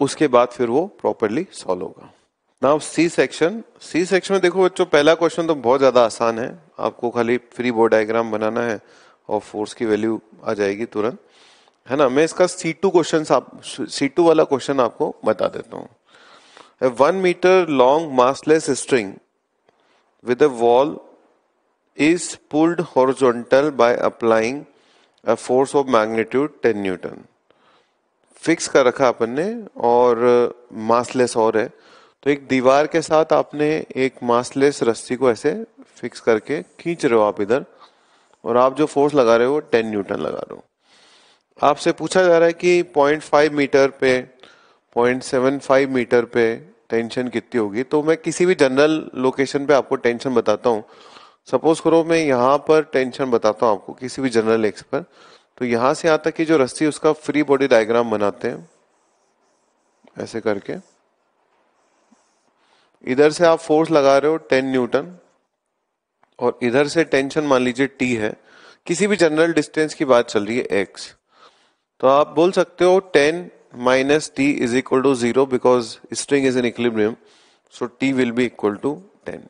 उसके बाद फिर वो प्रॉपरली सॉल्व होगा। Now C section C section में देखो बच्चों, पहला क्वेश्चन तो बहुत ज़्यादा आसान है। आपको खाली फ्री बोर्ड डायग्राम बनाना है और फोर्स की वैल्यू आ जाएगी तुरंत। है ना? मैं इसका सी टू क्वेश्चन आप सी टू वाला क्वेश्चन आपको बता देता हूँ। One metre long massless string with a wall is pulled horizontal by applying a force of magnitude 10 newton fix कर रखा अपन ने और मासलेस और है। तो एक दीवार के साथ आपने एक मासलेस रस्सी को ऐसे फिक्स करके खींच रहे हो आप इधर और आप जो फोर्स लगा रहे हो टेन न्यूटन लगा रहे हो। आपसे पूछा जा रहा है कि पॉइंट फाइव मीटर पे, पॉइंट सेवन फाइव मीटर पे टेंशन कितनी होगी? तो मैं किसी भी जनरल लोकेशन पे आपको टेंशन बताता हूँ। सपोज़ करो मैं यहाँ पर टेंशन बताता हूँ आपको, किसी भी जनरल एक्स पर। तो यहाँ से यहाँ तक की जो रस्सी उसका फ्री बॉडी डायग्राम बनाते हैं। ऐसे करके। इधर से आप फोर्स लगा रहे हो टेन न्यूटन, और इधर से टेंशन मान लीजिए टी है, किसी भी जनरल डिस्टेंस की बात चल रही है एक्स तो आप बोल सकते हो ten minus T is equal to zero because string is in equilibrium so T will be equal to ten.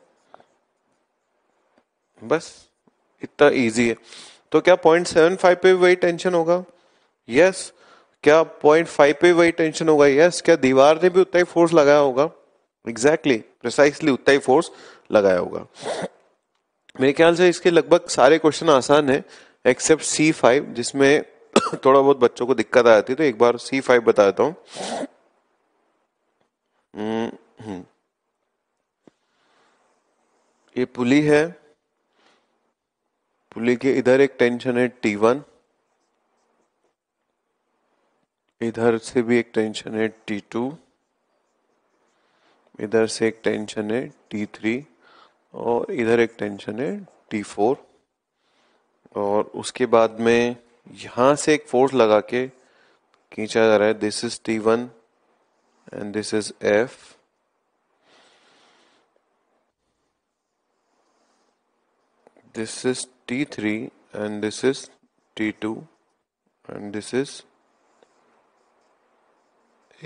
बस, इतना इजी है। तो क्या पॉइंट सेवन फाइव पे वही टेंशन होगा? Yes yes. क्या पॉइंट फाइव पे वही टेंशन होगा? Yes yes. क्या दीवार ने भी उतना ही फोर्स लगाया होगा? एग्जैक्टली प्रिसाइसली उतना ही फोर्स लगाया होगा। मेरे ख्याल से इसके लगभग सारे क्वेश्चन आसान है एक्सेप्ट सी फाइव जिसमें थोड़ा बहुत बच्चों को दिक्कत आ जाती है तो एक बार सी फाइव बता देता हूँ। हम्म, हम्म। ये पुली है। के इधर एक टेंशन है टी वन इधर से भी एक टेंशन है टी टू इधर से एक टेंशन है टी थ्री और इधर एक टेंशन है टी फोर और उसके बाद में यहाँ से एक फोर्स लगा के खींचा जा रहा है। This is T one and this is F this is T3 and this is T2 and this is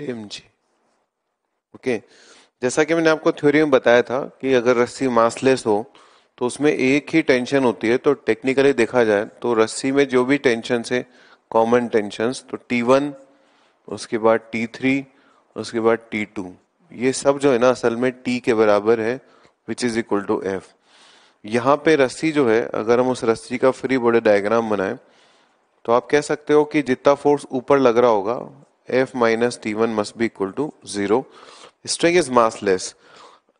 mg okay. जैसा कि मैंने आपको थ्योरी में बताया था कि अगर रस्सी मासलेस हो तो उसमें एक ही टेंशन होती है तो टेक्निकली देखा जाए तो रस्सी में जो भी टेंशन है कॉमन टेंशन तो T1 उसके बाद T3 उसके बाद T2 ये सब जो है ना, असल में T के बराबर है which is equal to F यहाँ पे रस्सी जो है, अगर हम उस रस्सी का फ्री बॉडी डायग्राम बनाए तो आप कह सकते हो कि जितना फोर्स ऊपर लग रहा होगा F minus T one must be equal to zero string is massless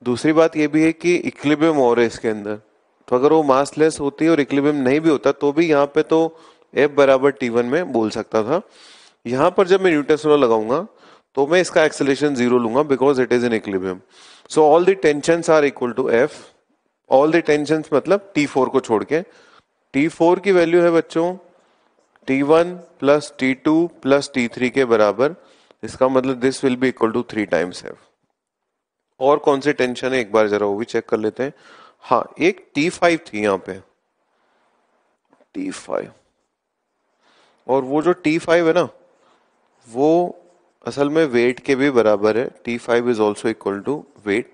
दूसरी बात यह भी है कि इक्लिबियम और है इसके अंदर। तो अगर वो मासलेस होती और इक्लिबियम नहीं भी होता तो भी यहाँ पे तो एफ़ बराबर टी वन में बोल सकता था। यहाँ पर जब मैं न्यूटन लगाऊँगा तो मैं इसका एक्सलेशन ज़ीरो लूँगा because it is in equilibrium so all the tension are equal to F all the tension मतलब टी फोर को छोड़ के टी फोर की वैल्यू है बच्चों T one plus T two plus T three के बराबर। इसका मतलब this will be equal to three times F और कौन सी टेंशन है? एक बार जरा वो भी चेक कर लेते हैं। हाँ एक टी फाइव थी यहाँ पे। टी फाइव और वो जो टी फाइव है ना, वो असल में वेट के भी बराबर है। T five is also equal to weight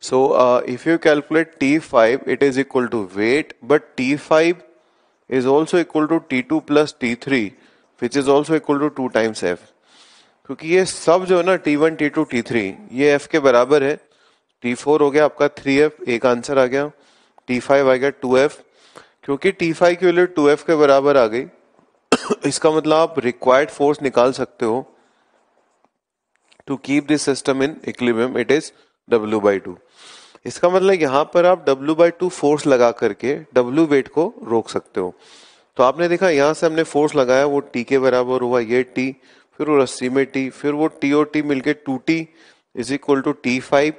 So uh, if you calculate T5, it is equal to weight, but T5 is also equal to T2 plus T3, which is also equal to 2 times F. क्योंकि ये सब जो है ना T1, T2, T3 ये F के बराबर है। T4 हो गया आपका 3F एक आंसर आ गया। T5 आ गया 2F क्योंकि T5 की वैल्यू 2F के बराबर आ गई। इसका मतलब आप रिक्वायर्ड फोर्स निकाल सकते हो। To keep this system in equilibrium it is W by two इसका मतलब यहाँ पर आप W बाई टू फोर्स लगा करके W वेट को रोक सकते हो। तो आपने देखा यहाँ से हमने फोर्स लगाया, वो T के बराबर हुआ, ये T, फिर वो रस्सी में T, फिर वो T और T मिलके two T is equal to T five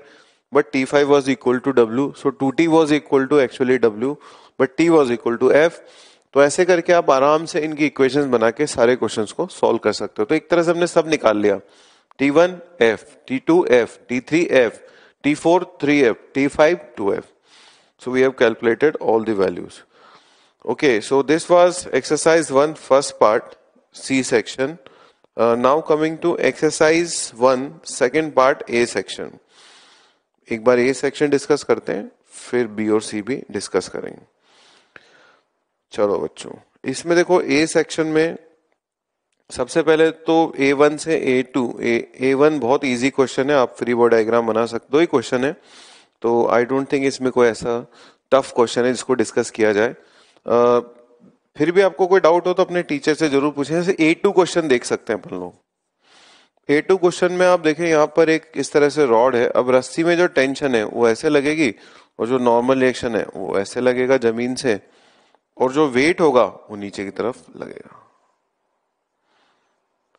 but T five was equal to W so two T was equal to actually W but T was equal to F तो ऐसे करके आप आराम से इनकी इक्वेशन बना के सारे क्वेश्चन को सॉल्व कर सकते हो। तो एक तरह से हमने सब निकाल लिया। T one F T two F T three F T4 3F, T5 2F. So we have calculated all the values. Okay, so this was exercise 1 first part, C section. Uh, now coming to exercise 1 second part A section. एक बार A section discuss करते हैं फिर B और सी भी discuss करेंगे चलो बच्चों इसमें देखो ए सेक्शन में सबसे पहले तो ए वन से ए टू ए वन बहुत इजी क्वेश्चन है आप फ्री बोर्ड डायग्राम बना सकते हो ही क्वेश्चन है। तो आई डोंट थिंक इसमें कोई ऐसा टफ क्वेश्चन है जिसको डिस्कस किया जाए। आ, फिर भी आपको कोई डाउट हो तो अपने टीचर से ज़रूर पूछें। जैसे ए टू क्वेश्चन देख सकते हैं अपन लोग। ए टू क्वेश्चन में आप देखें यहाँ पर एक इस तरह से रॉड है। अब रस्सी में जो टेंशन है वो ऐसे लगेगी और जो नॉर्मल रिएक्शन है वो ऐसे लगेगा ज़मीन से और जो वेट होगा वो नीचे की तरफ़ लगेगा।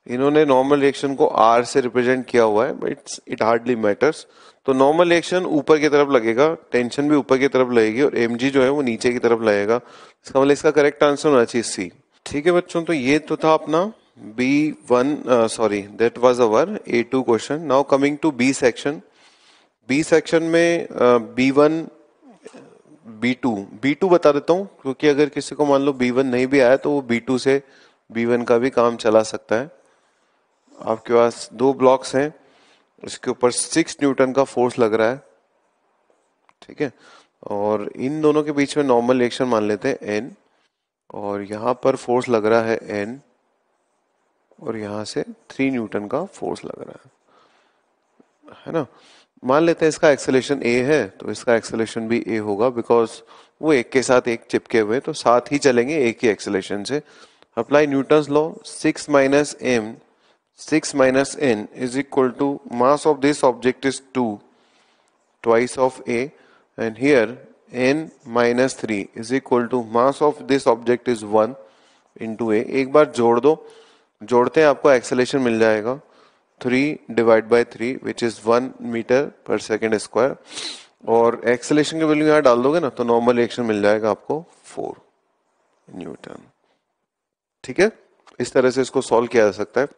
इन्होंने नॉर्मल रिएक्शन को आर से रिप्रेजेंट किया हुआ है but it's it hardly matters तो नॉर्मल रिएक्शन ऊपर की तरफ़ लगेगा टेंशन भी ऊपर की तरफ़ लगेगी और एमजी जो है वो नीचे की तरफ़ लगेगा। इसका मतलब इसका करेक्ट आंसर होना चाहिए सी ठीक है बच्चों तो ये तो था अपना B one sorry that was our A two question now coming to B section B section में B one B two B two बता देता हूँ, क्योंकि अगर किसी को मान लो बी वन नहीं भी आया तो वो बी टू से बी वन का भी काम चला सकता है। आपके पास दो ब्लॉक्स हैं, इसके ऊपर सिक्स न्यूटन का फोर्स लग रहा है, ठीक है? और इन दोनों के बीच में नॉर्मल रिएक्शन मान लेते हैं एन और यहाँ पर फोर्स लग रहा है एन और यहाँ से थ्री न्यूटन का फोर्स लग रहा है है ना? मान लेते हैं इसका एक्सेलेशन ए है तो इसका एक्सेलेशन भी ए होगा बिकॉज़ वो एक के साथ एक चिपके हुए तो साथ ही चलेंगे एक ही एक्सेलेशन से। Apply Newton law six minus M 6 minus n is equal to mass of this object is 2 twice of a, and here n minus 3 is equal to mass of this object is 1 into a. एक बार जोड़ दो, जोड़ते हैं आपको acceleration मिल जाएगा। 3 divide by 3 which is 1 metre पर सेकेंड स्क्वायर और एक्सेलेशन की वैल्यू यहाँ डाल दोगे ना तो नॉर्मल रिएक्शन मिल जाएगा आपको 4 न्यूटन ठीक है? इस तरह से इसको सॉल्व किया जा सकता है।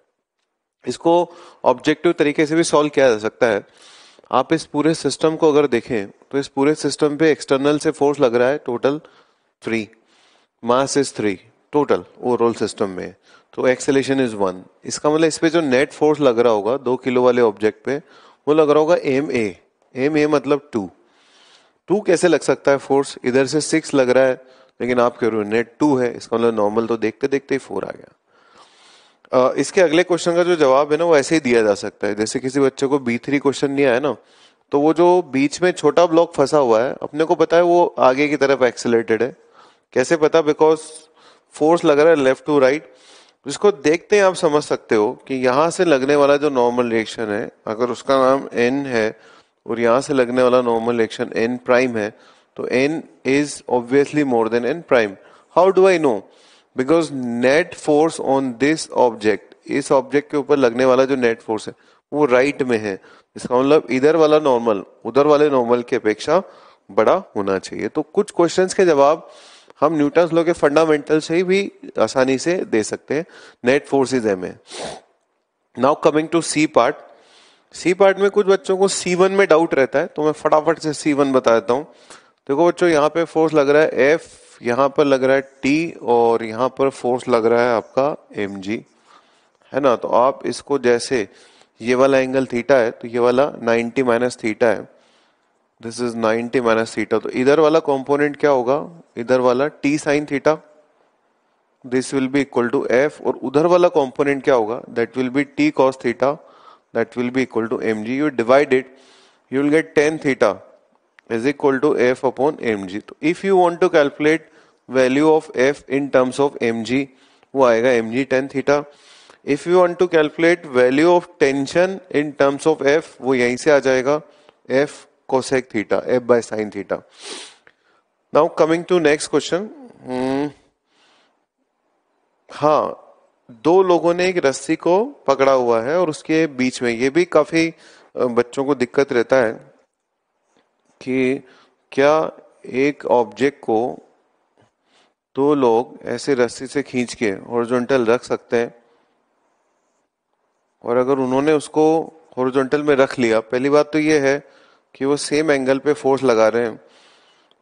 इसको ऑब्जेक्टिव तरीके से भी सॉल्व किया जा सकता है। आप इस पूरे सिस्टम को अगर देखें तो इस पूरे सिस्टम पे एक्सटर्नल से फोर्स लग रहा है total three mass is three total overall system में। तो एक्सेलेशन इज़ वन इसका मतलब इस पे जो नेट फोर्स लग रहा होगा, दो किलो वाले ऑब्जेक्ट पे, वो लग रहा होगा एम ए एम ए मतलब टू टू कैसे लग सकता है फोर्स इधर से सिक्स लग रहा है, लेकिन आप कह रहे हो नेट टू है, इसका मतलब नॉर्मल तो देखते देखते ही फोर आ गया। इसके अगले क्वेश्चन का जो जवाब है ना, वो ऐसे ही दिया जा सकता है। जैसे किसी बच्चे को बी थ्री क्वेश्चन नहीं आया ना तो वो जो बीच में छोटा ब्लॉक फंसा हुआ है, अपने को पता है वो आगे की तरफ़ एक्सेलेटेड है। कैसे पता? बिकॉज़ फोर्स लग रहा है लेफ़्ट टू राइट जिसको देखते हैं आप समझ सकते हो कि यहाँ से लगने वाला जो नॉर्मल रिएक्शन है, अगर उसका नाम एन है, और यहाँ से लगने वाला नॉर्मल रिएक्शन एन प्राइम है तो N is obviously more than N prime how do I know because net force on this object इस ऑब्जेक्ट के ऊपर लगने वाला जो नेट फोर्स है, वो राइट right में है। इसका मतलब इधर वाला नॉर्मल उधर वाले नॉर्मल की अपेक्षा बड़ा होना चाहिए। तो कुछ क्वेश्चंस के जवाब हम न्यूटन लॉ के फंडामेंटल से ही भी आसानी से दे सकते हैं। Net force is M A now coming to C part C part में कुछ बच्चों को सी वन में डाउट रहता है तो मैं फटाफट से सी वन बता देता हूँ। देखो बच्चों, यहाँ पे फोर्स लग रहा है एफ़ यहाँ पर लग रहा है टी और यहाँ पर फोर्स लग रहा है आपका एम जी है ना? तो आप इसको जैसे ये वाला एंगल थीटा है तो ये वाला 90 माइनस थीटा है। दिस इज़ 90 माइनस थीटा तो इधर वाला कंपोनेंट क्या होगा? इधर वाला T sine theta this will be equal to F और उधर वाला कंपोनेंट क्या होगा? That will be T cos theta that will be equal to M G you divided you will get tan theta is equal to f upon mg. तो if you want to calculate value of f in terms of mg, वो आएगा mg tan theta. If you want to calculate value of tension in terms of f, वो यहीं से आ जाएगा f cosec theta, f by sin theta. Now coming to next question. Hmm. हाँ दो लोगों ने एक रस्सी को पकड़ा हुआ है और उसके बीच में ये भी काफ़ी बच्चों को दिक्कत रहता है कि क्या एक ऑब्जेक्ट को दो लोग ऐसे रस्सी से खींच के हॉरिजॉन्टल रख सकते हैं? और अगर उन्होंने उसको हॉरिजॉन्टल में रख लिया, पहली बात तो ये है कि वो सेम एंगल पे फोर्स लगा रहे हैं।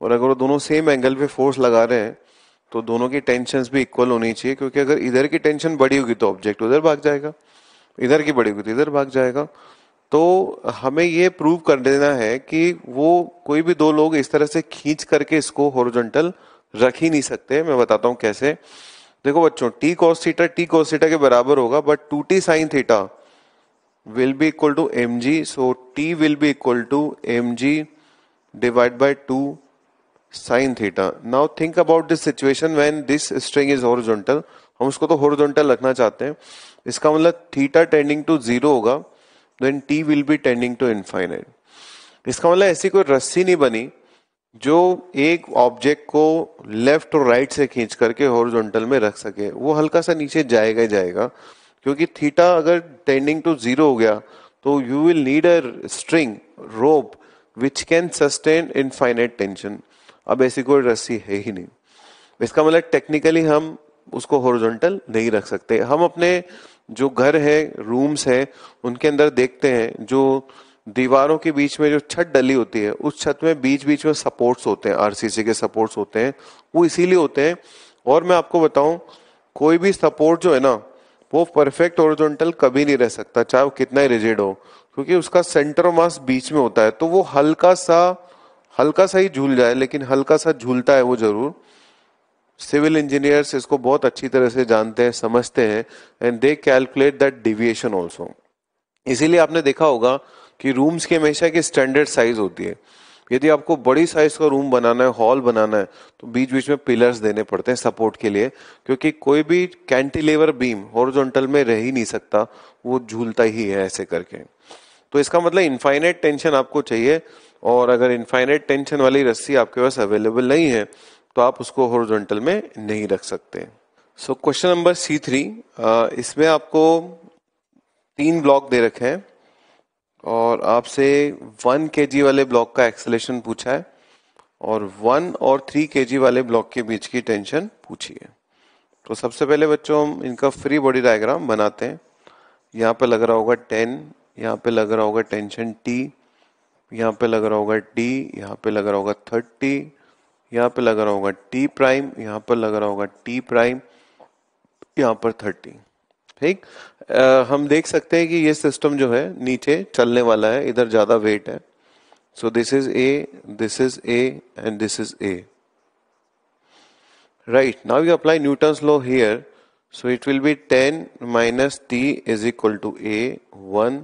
और अगर वो दोनों सेम एंगल पे फोर्स लगा रहे हैं तो दोनों की टेंशन भी इक्वल होनी चाहिए, क्योंकि अगर इधर की टेंशन बड़ी होगी तो ऑब्जेक्ट उधर भाग जाएगा, इधर की बड़ी होगी तो इधर भाग जाएगा। तो हमें ये प्रूव कर देना है कि वो कोई भी दो लोग इस तरह से खींच करके इसको होरिजेंटल रख ही नहीं सकते। मैं बताता हूँ कैसे। देखो बच्चों T cos theta T cos theta के बराबर होगा but two T sine theta will be equal to M G so T will be equal to M G divide by two sine theta now think about this situation when this string is horizontal हम उसको तो horizontal रखना चाहते हैं। इसका मतलब theta tending to zero होगा। Then T will be tending to infinite इसका मतलब ऐसी कोई रस्सी नहीं बनी जो एक ऑब्जेक्ट को लेफ़्ट और राइट से खींच करके हॉरिजॉन्टल में रख सके। वो हल्का सा नीचे जाएगा ही जाएगा, क्योंकि थीटा अगर टेंडिंग टू ज़ीरो हो गया तो you will need a string rope which can sustain infinite tension अब ऐसी कोई रस्सी है ही नहीं। इसका मतलब टेक्निकली हम उसको हॉरिजॉन्टल नहीं रख सकते। हम अपने जो घर है रूम्स है, उनके अंदर देखते हैं, जो दीवारों के बीच में जो छत डली होती है, उस छत में बीच बीच में सपोर्ट्स होते हैं आरसीसी के सपोर्ट्स होते हैं, वो इसीलिए होते हैं। और मैं आपको बताऊँ, कोई भी सपोर्ट जो है ना, वो परफेक्ट ओरिजेंटल कभी नहीं रह सकता, चाहे वो कितना ही रिजिड हो, क्योंकि उसका सेंटर मास बीच में होता है। तो वो हल्का सा हल्का सा ही झूल जाए, लेकिन हल्का सा झूलता है वो ज़रूर। सिविल इंजीनियर्स इसको बहुत अच्छी तरह से जानते हैं, समझते हैं and they calculate that deviation also इसीलिए आपने देखा होगा कि रूम्स की हमेशा की स्टैंडर्ड साइज़ होती है। यदि आपको बड़ी साइज़ का रूम बनाना है हॉल बनाना है तो बीच बीच में पिलर्स देने पड़ते हैं सपोर्ट के लिए, क्योंकि कोई भी कैंटिलेवर बीम हॉरिजॉन्टल में रह ही नहीं सकता, वो झूलता ही है ऐसे करके। तो इसका मतलब इनफाइनाइट टेंशन आपको चाहिए, और अगर इनफाइनाइट टेंशन वाली रस्सी आपके पास अवेलेबल नहीं है तो आप उसको हॉरिजॉन्टल में नहीं रख सकते। So question number C three इसमें आपको तीन ब्लॉक दे रखे हैं और आपसे वन के वाले ब्लॉक का एक्सलेशन पूछा है और वन और थ्री के वाले ब्लॉक के बीच की टेंशन पूछी है तो सबसे पहले बच्चों, हम इनका फ्री बॉडी डायग्राम बनाते हैं। यहाँ पे लग रहा होगा टेन यहाँ पे लग रहा होगा टेंशन टी यहाँ पे लग रहा होगा टी यहाँ पे लग रहा होगा थर्टी यहाँ पे लग रहा होगा टी प्राइम यहाँ पर लग रहा होगा टी प्राइम यहाँ पर थर्टी ठीक? हम देख सकते हैं कि ये सिस्टम जो है नीचे चलने वाला है, इधर ज़्यादा वेट है। So this is A this is A and this is A right, now you apply newton's law here. So it will be 10 minus t is equal to a 1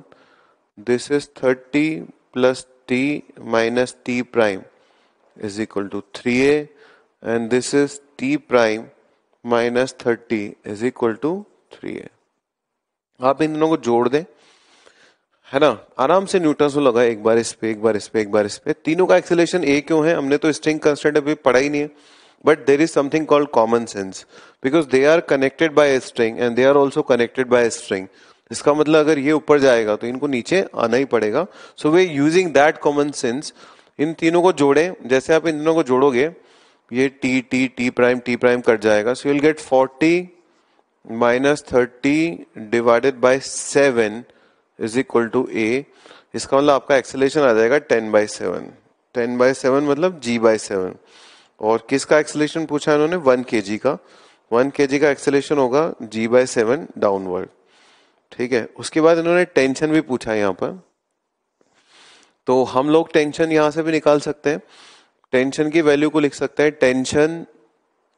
this is 30 plus t minus t prime. Is equal to 3a and this is t prime minus 30 is equal to 3a आप इन दोनों को जोड़ दें, है ना? आराम से न्यूटन से लगा एक बार इस पे, एक बार इस पे, एक बार इस पे। तीनों का एक्सेलेशन ए क्यों है? हमने तो स्ट्रिंग कंस्टेंट अभी पढ़ा ही नहीं है but there is something called common sense because they are connected by string and they are also connected by string इसका मतलब अगर ये ऊपर जाएगा तो इनको नीचे आना ही पड़ेगा। So we using that common sense इन तीनों को जोड़े, जैसे आप इन तीनों को जोड़ोगे, ये T T T prime T prime cut जाएगा। So will get forty minus thirty divided by seven is equal to A इसका मतलब आपका एक्सेलेशन आ जाएगा ten by seven ten by seven मतलब जी बाई सेवन और किसका एक्सेलेशन पूछा इन्होंने वन के जी का। वन के जी का एक्सेलेशन होगा जी बाई सेवन डाउनवर्ड ठीक है? उसके बाद इन्होंने टेंशन भी पूछा यहाँ पर। तो हम लोग टेंशन यहाँ से भी निकाल सकते हैं। टेंशन की वैल्यू को लिख सकते हैं। Tension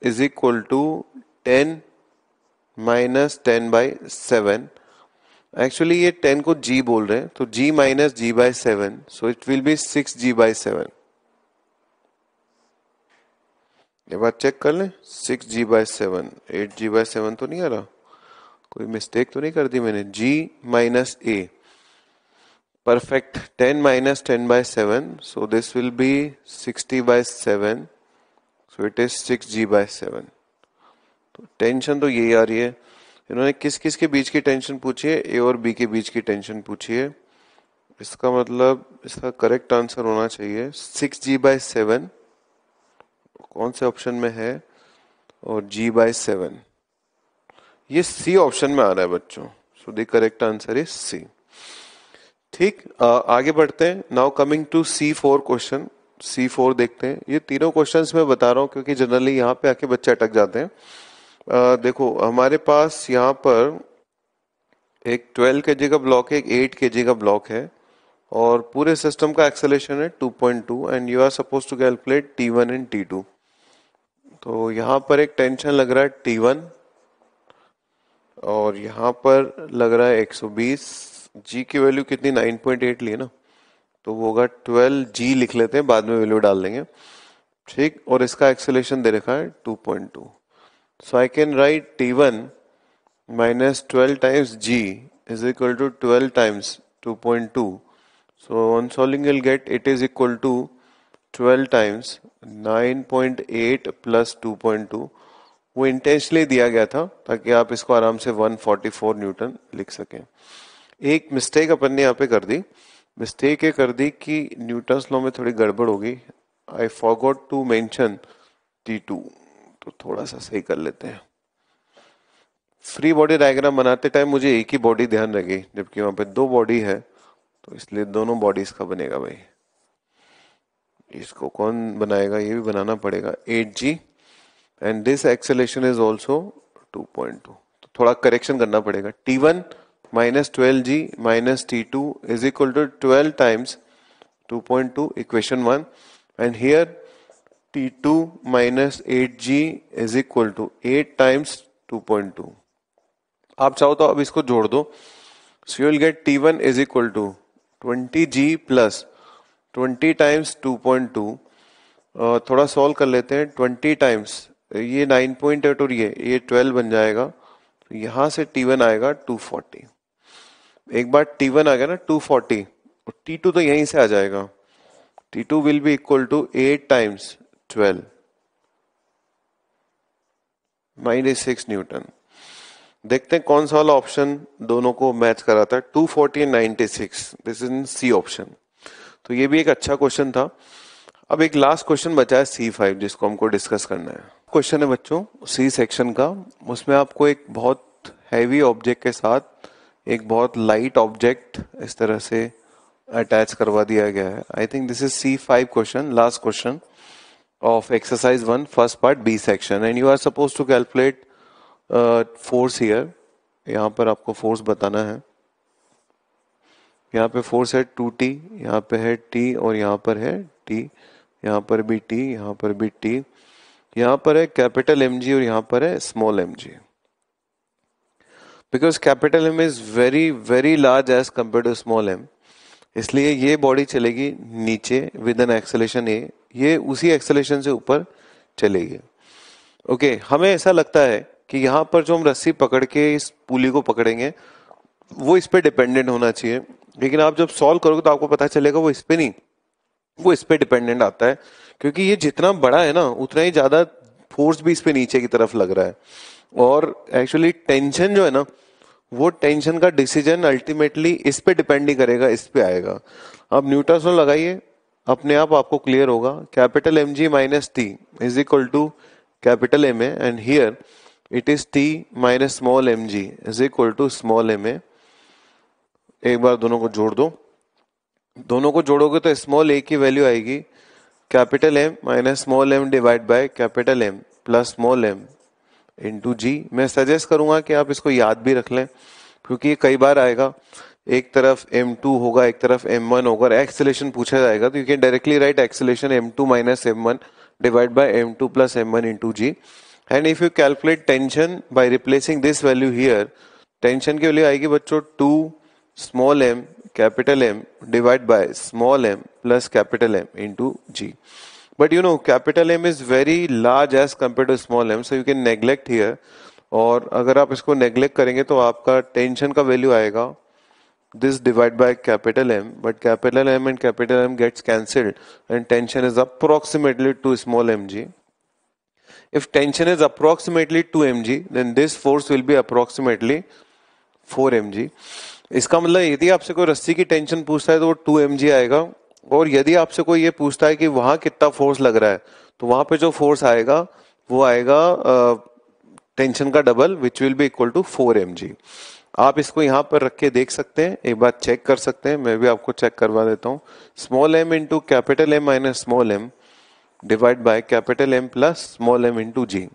is equal to ten minus ten by seven actually ये टेन को जी बोल रहे हैं। तो G minus G by seven so it will be six G by seven ये बात चेक कर लें। Six G by seven eight G by seven तो नहीं आ रहा। कोई मिस्टेक तो नहीं कर दी मैंने। G minus A ten minus ten by seven so this will be sixty by seven so it is six G by seven तो टेंशन तो यही आ रही है। इन्होंने किस किस के बीच की टेंशन पूछी है? ए और बी के बीच की टेंशन पूछी है। इसका मतलब इसका करेक्ट आंसर होना चाहिए। सिक्स जी बाय सेवन कौन से ऑप्शन में है? और जी बाय सेवन ये सी ऑप्शन में आ रहा है बच्चों। So the correct answer is C ठीक आगे बढ़ते हैं। Now coming to C four question C four देखते हैं। ये तीनों क्वेश्चंस मैं बता रहा हूँ क्योंकि जनरली यहाँ पे आके बच्चे अटक जाते हैं। आ, देखो हमारे पास यहाँ पर एक 12 के जी का ब्लॉक है एक 8 के जी का ब्लॉक है और पूरे सिस्टम का एक्सेलेशन है 2.2 and you are suppose to calculate T1 and T2 तो यहाँ पर एक टेंशन लग रहा है T1 और यहाँ पर लग रहा है 120 जी की वैल्यू कितनी? 9.8 पॉइंट एट ली है ना? तो वो होगा 12 जी लिख लेते हैं, बाद में वैल्यू डाल देंगे ठीक? और इसका एक्सेलेशन दे रखा है 2.2 point two so I can write T one minus twelve times G is equal to twelve times 2.2 so on solving will get it is equal to 12 times 9.8 plus 2.2 वो इंटेंशनली दिया गया था ताकि आप इसको आराम से 144 न्यूटन लिख सकें। एक मिस्टेक अपन ने यहाँ पे कर दी। मिस्टेक ये कर दी कि न्यूटन्स लॉ में थोड़ी गड़बड़ होगी I forgot to mention T two तो थोड़ा सा सही कर लेते हैं। फ्री बॉडी डायग्राम बनाते टाइम मुझे एक ही बॉडी ध्यान लगी जबकि वहाँ पे दो बॉडी है तो इसलिए दोनों बॉडीज का बनेगा भाई। इसको कौन बनाएगा? ये भी बनाना पड़ेगा। Eight g and this acceleration is also two point two तो थोड़ा करेक्शन करना पड़ेगा। T one minus twelve g minus T two is equal to twelve times two point two equation one and here T2 minus 8G is equal to 8 times 2.2. आप चाहो तो अब इसको जोड़ दो। So you will get T1 is equal to 20G plus 20 times 2.2 थोड़ा solve कर लेते हैं। 20 टाइम्स ये 9.8 और ये ये 12 बन जाएगा। तो यहाँ से T1 आएगा 240 एक बार टी वन आ गया ना टू फोर्टी टी टू तो यहीं से आ जाएगा। T2 will be equal to 8 times twelve minus six newton देखते हैं कौन सा वाला ऑप्शन दोनों को मैच कराता है। Two forty and ninety six this is C option तो ये भी एक अच्छा क्वेश्चन था। अब एक लास्ट क्वेश्चन बचा है सी फाइव जिसको हमको डिस्कस करना है। क्वेश्चन है बच्चों सी सेक्शन का। उसमें आपको एक बहुत हैवी ऑब्जेक्ट के साथ एक बहुत लाइट ऑब्जेक्ट इस तरह से अटैच करवा दिया गया है। I think this is C five question last question exercise 1 first part B section. And you are supposed to calculate uh, force here. यहाँ पर आपको फोर्स बताना है। यहाँ पे फोर्स है टू टी यहाँ पे है टी और यहाँ पर है टी यहाँ पर भी टी यहाँ पर भी टी यहाँ पर है कैपिटल एम जी और यहाँ पर है small m g because capital m is very very large as compare to small m इसलिए ये बॉडी चलेगी नीचे विद एन एक्सेलेशन ए ये उसी एक्सेलेशन से ऊपर चलेगी। ओके okay, हमें ऐसा लगता है कि यहाँ पर जो हम रस्सी पकड़ के इस पुली को पकड़ेंगे वो इस पर डिपेंडेंट होना चाहिए। लेकिन आप जब सॉल्व करोगे तो आपको पता चलेगा वो इस पे नहीं। वो इस पे डिपेंडेंट आता है। क्योंकि ये जितना बड़ा है ना उतना ही ज़्यादा फोर्स भी इस पे नीचे की तरफ़ लग रहा है। और एक्चुअली टेंशन जो है ना वो टेंशन का डिसीज़न अल्टीमेटली इस पे डिपेंड नहीं करेगा, इस पे आएगा। अब न्यूटन लगाइए, अपने आप आपको क्लियर होगा, capital m g minus T is equal to capital m a and here it is T minus small m g is equal to small m a एक बार दोनों को जोड़ दो। दोनों को जोड़ोगे तो स्मॉल ए की वैल्यू आएगी। Capital m minus small m divide by capital m plus small m into g मैं सजेस्ट करूँगा कि आप इसको याद भी रख लें, क्योंकि ये कई बार आएगा। एक तरफ़ एम टू होगा, एक तरफ़ एम वन होगा एक्सेलेशन पूछा जाएगा तो you can directly write acceleration m2 minus m one divide by m two plus m1 into g and if you calculate tension by replacing this value here tension की value आएगी बच्चों two small m capital m divide by small m plus capital m into g but you know capital m is very large as compare to small m so you can neglect here और अगर आप इसको neglect करेंगे तो आपका tension का value आएगा। This divide by capital m but capital m and capital m gets cancelled and tension is approximately two small m g if tension is approximately two m g then this force will be approximately four m g इसका मतलब यदि आपसे कोई रस्सी की tension पूछता है तो वो टू एम जी आएगा। और यदि आपसे कोई ये पूछता है कि वहाँ कितना फोर्स लग रहा है तो वहाँ पे जो फोर्स आएगा, वो आएगा टेंशन का double which will be equal to 4 mg. आप इसको यहाँ पर रख के देख सकते हैं, एक बार चेक कर सकते हैं, मैं भी आपको चेक करवा देता हूँ small m into capital m minus small m divide by capital m plus small m into g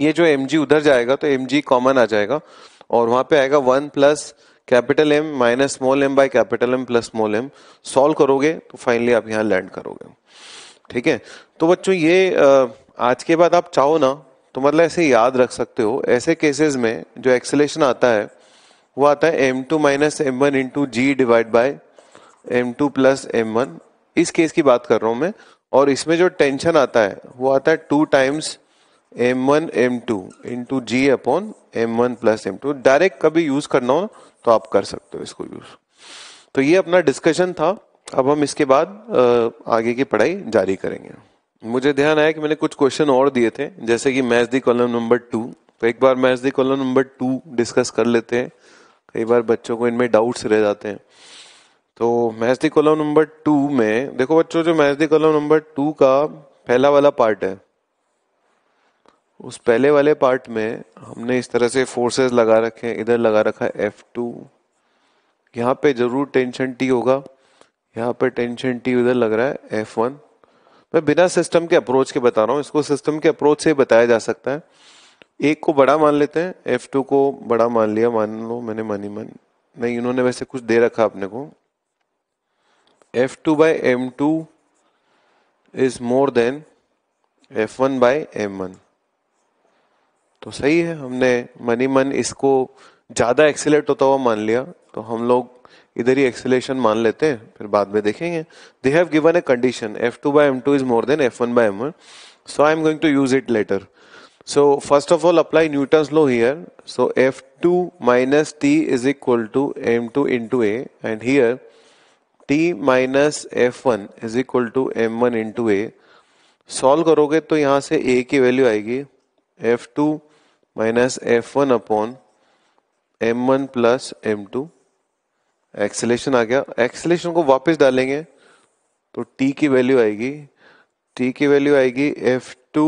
ये जो एम उधर जाएगा तो एम कॉमन आ जाएगा, और वहाँ पे आएगा one plus capital m minus small m by capital m plus small m solve करोगे तो फाइनली आप यहाँ लैंड करोगे। ठीक है? तो बच्चों ये आज के बाद आप चाहो ना तो मतलब ऐसे याद रख सकते हो, ऐसे केसेस में जो एक्सेलेशन आता है, वो आता है m two minus m one into g divide by m two plus m one इस केस की बात कर रहा हूँ मैं, और इसमें जो टेंशन आता है, वो आता है two times m one m two into g upon m one plus m two direct कभी यूज़ करना हो तो आप कर सकते हो इसको यूज़ तो ये अपना डिस्कशन था। अब हम इसके बाद आगे की पढ़ाई जारी करेंगे। मुझे ध्यान आया कि मैंने कुछ क्वेश्चन और दिए थे, जैसे कि match the column number two तो एक बार match the column number two discuss कर लेते हैं। कई बार बच्चों को इनमें डाउट्स रह जाते हैं। तो match the column number two में, देखो बच्चों, जो match the column number two का पहला वाला पार्ट है उस पहले वाले पार्ट में हमने इस तरह से फोर्सेस लगा रखे हैं, इधर लगा रखा है एफ़ टू यहाँ पे ज़रूर टेंशन टी होगा। यहाँ पे टेंशन टी उधर लग रहा है एफ़ वन मैं बिना सिस्टम के अप्रोच के बता रहा हूँ, इसको सिस्टम के अप्रोच से बताया जा सकता है। एक को बड़ा मान लेते हैं एफ़ टू को बड़ा मान लिया, मान लो मैंने मानी, मान, नहीं, इन्होंने वैसे कुछ दे रखा अपने को। F two by m two is more than F one by m one तो सही है, हमने मनी मन इसको ज़्यादा एक्सीट होता हुआ मान लिया तो हम लोग इधर ही एक्सीलेशन मान लेते हैं, फिर बाद में देखेंगे। They have given a condition F two by m two is more than F one by m one so I am going to use it later so, first of all, apply newton's law here. So f2 minus t is equal to m2 into a, and here t minus f1 is equal to m1 into a solve करोगे तो यहाँ से a की value आएगी। F2 minus F one upon m one plus m two acceleration आ गया। Acceleration को वापस डालेंगे तो टी की वैल्यू आएगी। टी की वैल्यू आएगी F two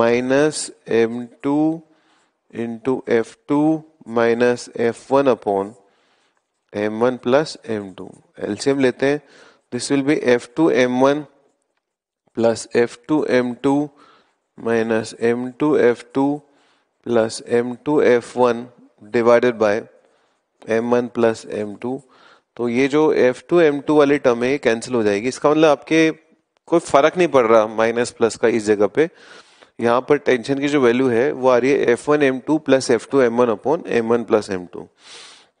minus m two into F two minus F one upon m one plus m two LCM लेते हैं। This will be F two m one plus F two m two minus m two F two plus m two F one divided by m one plus m two तो ये जो F two M two वाली term है cancel हो जाएगी। इसका मतलब आपके कोई फ़र्क नहीं पड़ रहा माइनस प्लस का इस जगह पे। यहाँ पर टेंशन की जो वैल्यू है, वो आ रही है F one m two plus F two m one upon m one plus m two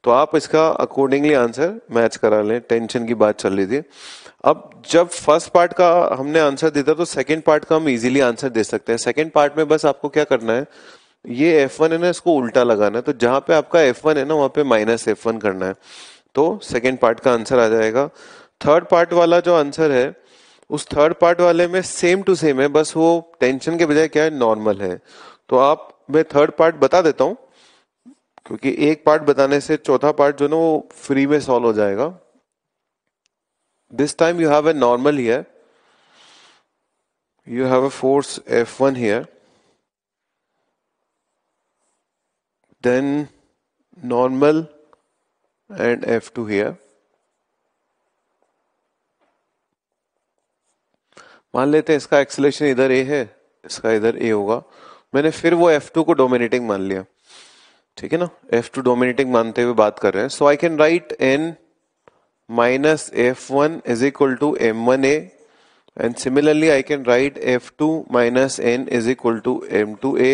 तो आप इसका अकॉर्डिंगली आंसर मैच करा लें। टेंशन की बात चल रही थी। अब जब फ़र्स्ट पार्ट का हमने आंसर दिया था तो सेकंड पार्ट का हम इजीली आंसर दे सकते हैं। सेकंड पार्ट में बस आपको क्या करना है ये एफ़ वन है ना, इसको उल्टा लगाना है तो जहाँ पे आपका एफ़ वन है ना, वहाँ पे माइनस एफ़ वन करना है। तो सेकेंड पार्ट का आंसर आ जाएगा। थर्ड पार्ट वाला जो आंसर है, उस थर्ड पार्ट वाले में सेम टू सेम है, बस वो टेंशन के बजाय क्या है नॉर्मल है। तो आप, मैं थर्ड पार्ट बता देता हूँ, क्योंकि एक पार्ट बताने से चौथा पार्ट जो ना, वो फ्री में सॉल्व हो जाएगा। This time you have a normal here you have a force F one here then normal and F2 here. मान लेते हैं इसका एक्सलेशन इधर ए है, इसका इधर ए होगा। मैंने फिर वो F2 को डोमिनेटिंग मान लिया। ठीक है ना? F2 डोमिनेटिंग मानते हुए बात कर रहे हैं। So I can write N minus F one is equal to m one a and similarly I can write F two minus N is equal to m two a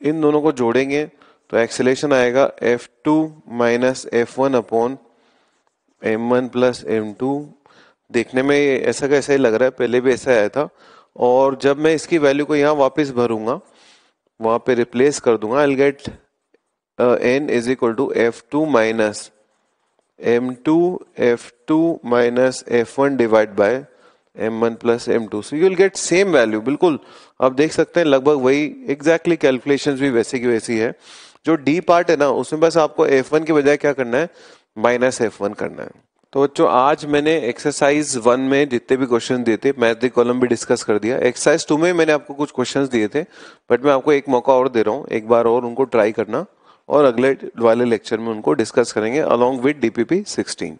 इन दोनों को जोड़ेंगे। तो एक्सेलेशन आएगा F two minus F one upon m one plus m two देखने में ऐसा कैसा ही लग रहा है, पहले भी ऐसा आया था। और जब मैं इसकी वैल्यू को यहाँ वापस भरूँगा, वहाँ पे रिप्लेस कर दूँगा I get N is equal to F two minus m two F two minus F one divide by m one plus m two so you'll get same value बिल्कुल। आप देख सकते हैं, लगभग वही एग्जैक्टली कैलकुलेशन भी वैसे की वैसी है। जो डी पार्ट है ना, उसमें बस आपको एफ़ वन के बजाय क्या करना है? माइनस एफ़ वन करना है। तो बच्चों, आज मैंने एक्सरसाइज वन में जितने भी क्वेश्चन दिए थे, मैथ दी कॉलम भी डिस्कस कर दिया। एक्सरसाइज टू में मैंने आपको कुछ क्वेश्चन दिए थे बट मैं आपको एक मौका और दे रहा हूँ। एक बार और उनको ट्राई करना, और अगले वाले लेक्चर में उनको डिस्कस करेंगे अलॉन्ग विद डीपीपी सिक्सटीन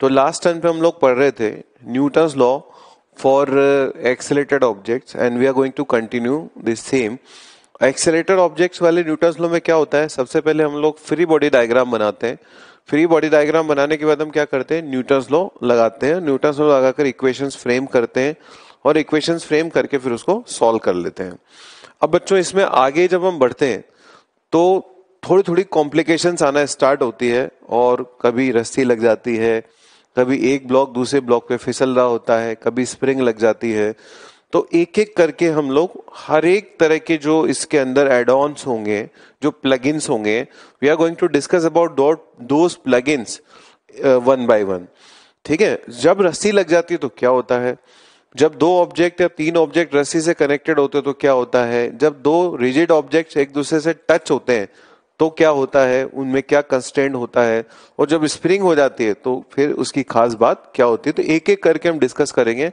तो लास्ट टाइम पे हम लोग पढ़ रहे थे Newton's law for accelerated objects and we are going to continue this same accelerator objects वाले न्यूटन्स लो में क्या होता है? सबसे पहले हम लोग फ्री बॉडी डायग्राम बनाते हैं। फ्री बॉडी डायग्राम बनाने के बाद हम क्या करते हैं? न्यूटन्स लो लगाते हैं। न्यूटन्स लो लगाकर इक्वेशंस फ्रेम करते हैं और इक्वेशंस फ्रेम करके फिर उसको सॉल्व कर लेते हैं। अब बच्चों, इसमें आगे जब हम बढ़ते हैं तो थोड़ी थोड़ी कॉम्प्लिकेशंस आना स्टार्ट होती है और कभी रस्सी लग जाती है, कभी एक ब्लॉक दूसरे ब्लॉक पे फिसल रहा होता है, कभी स्प्रिंग लग जाती है। तो एक एक करके हम लोग हर एक तरह के जो इसके अंदर एड ऑन्स होंगे, जो प्लगइन्स होंगे we are going to discuss about those plugins one by one ठीक है? जब रस्सी लग जाती है तो क्या होता है? जब दो ऑब्जेक्ट या तीन ऑब्जेक्ट रस्सी से कनेक्टेड होते हैं तो क्या होता है? जब दो रिजिड ऑब्जेक्ट एक दूसरे से टच होते हैं तो क्या होता है? उनमें क्या कंस्टेंट होता है? और जब स्प्रिंग हो जाती है तो फिर उसकी खास बात क्या होती है? तो एक एक करके हम डिस्कस करेंगे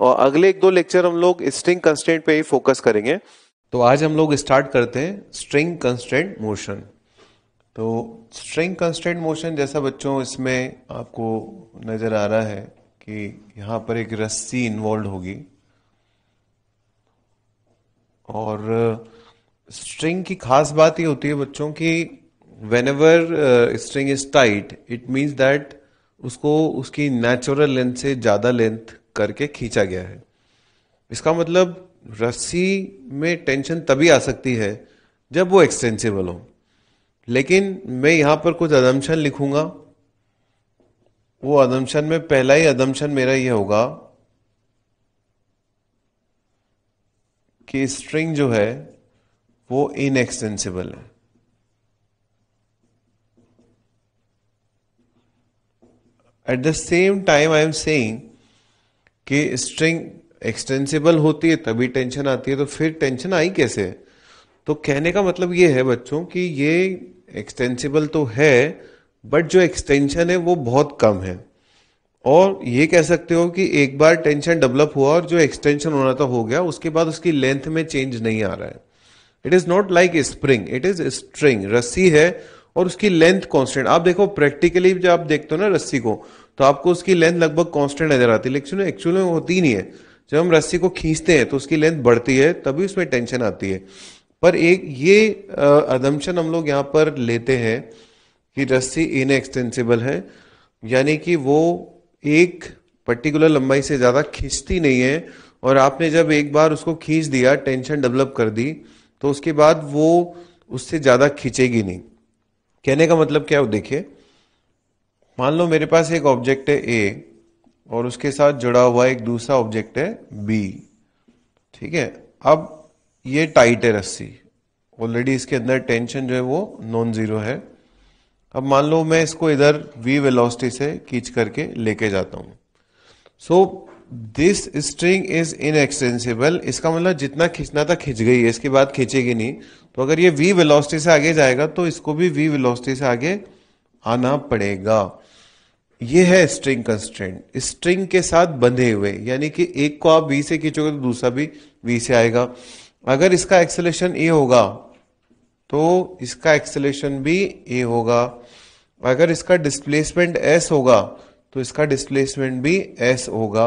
और अगले एक दो लेक्चर हम लोग स्ट्रिंग कंस्टेंट पे ही फोकस करेंगे। तो आज हम लोग स्टार्ट करते हैं स्ट्रिंग कंस्टेंट मोशन तो स्ट्रिंग कंस्टेंट मोशन जैसा बच्चों, इसमें आपको नज़र आ रहा है कि यहाँ पर एक रस्सी इन्वॉल्व होगी। और स्ट्रिंग की खास बात ये होती है बच्चों की whenever string is tight it means that उसको, उसकी नेचुरल लेंथ से ज़्यादा लेंथ करके खींचा गया है। इसका मतलब रस्सी में टेंशन तभी आ सकती है जब वो एक्सटेंसिबल हो। लेकिन मैं यहाँ पर कुछ अदमशन लिखूँगा। वो अदमशन में, पहला ही अदमशन मेरा ये होगा कि स्ट्रिंग जो है वो इनएक्सटेंसिबल है। At the same time I am saying कि स्ट्रिंग एक्सटेंसिबल होती है, तभी टेंशन आती है तो फिर टेंशन आई कैसे? तो कहने का मतलब ये है बच्चों कि ये एक्सटेंसिबल तो है बट जो एक्सटेंशन है वो बहुत कम है। और ये कह सकते हो कि एक बार टेंशन डेवलप हुआ और जो एक्सटेंशन होना था हो गया, उसके बाद उसकी लेंथ में चेंज नहीं आ रहा है। It is not like spring it is string रस्सी है और उसकी लेंथ कांस्टेंट आप देखो प्रैक्टिकली जब आप देखते हो ना रस्सी को तो आपको उसकी लेंथ लगभग कांस्टेंट नज़र आती है। लेकिन एक्चुअली में होती नहीं है। जब हम रस्सी को खींचते हैं तो उसकी लेंथ बढ़ती है, तभी उसमें टेंशन आती है। पर एक ये अदम्पशन हम लोग यहाँ पर लेते हैं कि रस्सी इनएक्सटेंसिबल है। यानी कि वो एक पर्टिकुलर लंबाई से ज़्यादा खींचती नहीं है। और आपने जब एक बार उसको खींच दिया टेंशन डेवलप कर दी तो उसके बाद वो उससे ज़्यादा खींचेगी नहीं। कहने का मतलब क्या है? देखिए, मान लो मेरे पास एक ऑब्जेक्ट है ए और उसके साथ जुड़ा हुआ एक दूसरा ऑब्जेक्ट है बी ठीक है? अब ये टाइट है रस्सी। ऑलरेडी इसके अंदर टेंशन जो है वो नॉन ज़ीरो है। अब मान लो मैं इसको इधर वी वेलोसिटी से खींच करके लेके जाता हूँ। So this string is inextensible इसका मतलब जितना खींचना था खींच गई है, इसके बाद खींचेगी नहीं। तो अगर ये वी वेलोसिटी से आगे जाएगा तो इसको भी वी वेलोसिटी से आगे आना पड़ेगा। ये है स्ट्रिंग कंस्ट्रेंट स्ट्रिंग के साथ बंधे हुए, यानी कि एक को आप वी से खींचोगे तो दूसरा भी वी से आएगा। अगर इसका एक्सेलेशन ए होगा तो इसका एक्सेलेशन भी ए होगा। अगर इसका डिस्प्लेसमेंट एस होगा तो इसका डिस्प्लेसमेंट भी एस होगा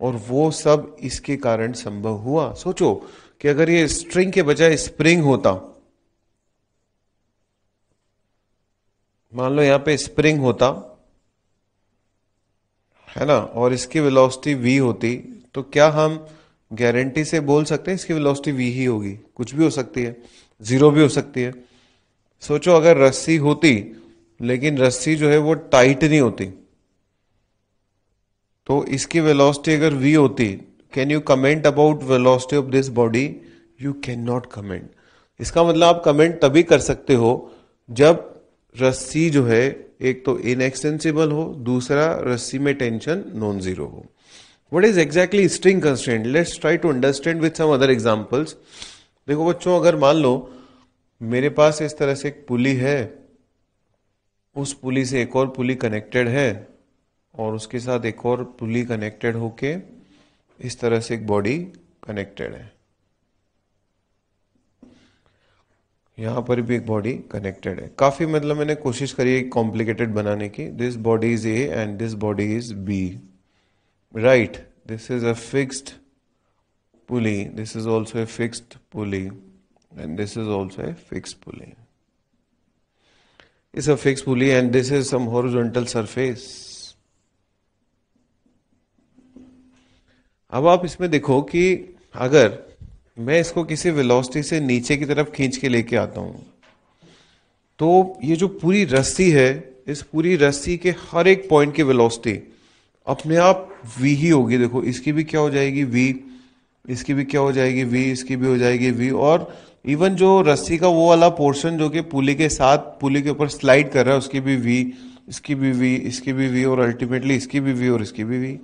और वो सब इसके कारण संभव हुआ। सोचो कि अगर ये स्ट्रिंग के बजाय स्प्रिंग होता, मान लो यहाँ पे स्प्रिंग होता, है ना, और इसकी वेलोसिटी वी होती तो क्या हम गारंटी से बोल सकते हैं इसकी वेलोसिटी वी ही होगी? कुछ भी हो सकती है ज़ीरो भी हो सकती है। सोचो अगर रस्सी होती, लेकिन रस्सी जो है वो टाइट नहीं होती। तो इसकी वेलोसिटी अगर वी होती can you comment about velocity of this body you can not comment इसका मतलब आप कमेंट तभी कर सकते हो जब रस्सी जो है, एक तो इनएक्सटेंसिबल हो, दूसरा रस्सी में टेंशन नॉन ज़ीरो हो। What is exactly string constant let's try to understand with some other examples देखो बच्चों, अगर मान लो, मेरे पास इस तरह से एक पुली है, उस पुली से एक और पुली कनेक्टेड है और उसके साथ एक और पुली कनेक्टेड होके इस तरह से एक बॉडी कनेक्टेड है। यहाँ पर भी एक बॉडी कनेक्टेड है। काफ़ी मतलब मैंने कोशिश करी है कॉम्प्लिकेटेड बनाने की। This body is A and this body is B right this is a fixed pulley this is also a fixed pulley and this is also a fix pulley is a fix pulley and this is some horizontal surface अब आप इसमें देखो कि अगर मैं इसको किसी velocity से नीचे की तरफ़ खींच के लेके आता हूँ तो ये जो पूरी रस्सी है, इस पूरी रस्सी के हर एक पॉइंट की वेलोसिटी अपने आप वी ही होगी। देखो, इसकी भी क्या हो जाएगी? वी इसकी भी क्या हो जाएगी? वी इसकी भी हो जाएगी वी और इवन जो रस्सी का वो वाला पोर्शन जो कि पुली के साथ, पुली के ऊपर स्लाइड कर रहा है, उसकी भी वी इसकी भी वी इसकी भी वी और अल्टीमेटली इसकी भी वी और इसकी भी वी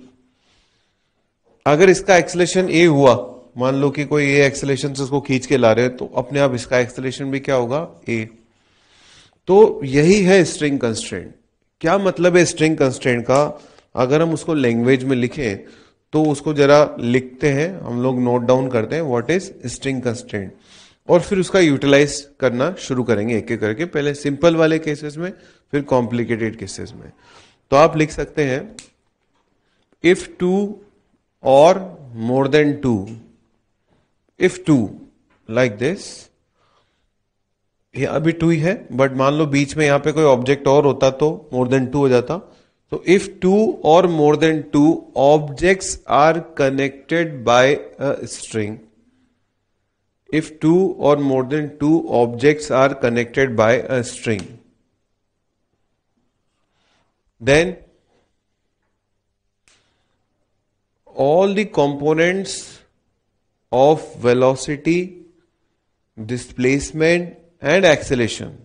अगर इसका एक्सलेशन ए हुआ, मान लो कि कोई ए एक्सलेशन से उसको खींच के ला रहे हैं तो अपने आप इसका एक्सलेशन भी क्या होगा? ए तो यही है स्ट्रिंग कंस्ट्रेंट क्या मतलब है स्ट्रिंग कंस्ट्रेंट का? अगर हम उसको लैंग्वेज में लिखें तो उसको जरा लिखते हैं, हम लोग नोट डाउन करते हैं व्हाट इज़ स्ट्रिंग कंस्ट्रेंट और फिर उसका यूटिलाइज करना शुरू करेंगे, एक एक करके, पहले सिंपल वाले केसेस में, फिर कॉम्प्लिकेटेड केसेस में। तो आप लिख सकते हैं if two or more than two if two like this ये अभी टू ही है बट मान लो बीच में यहाँ पे कोई ऑब्जेक्ट और होता तो मोर देन टू हो जाता। तो if two or more than two objects are connected by a string if two or more than two objects are connected by a string, then all the components of velocity displacement and acceleration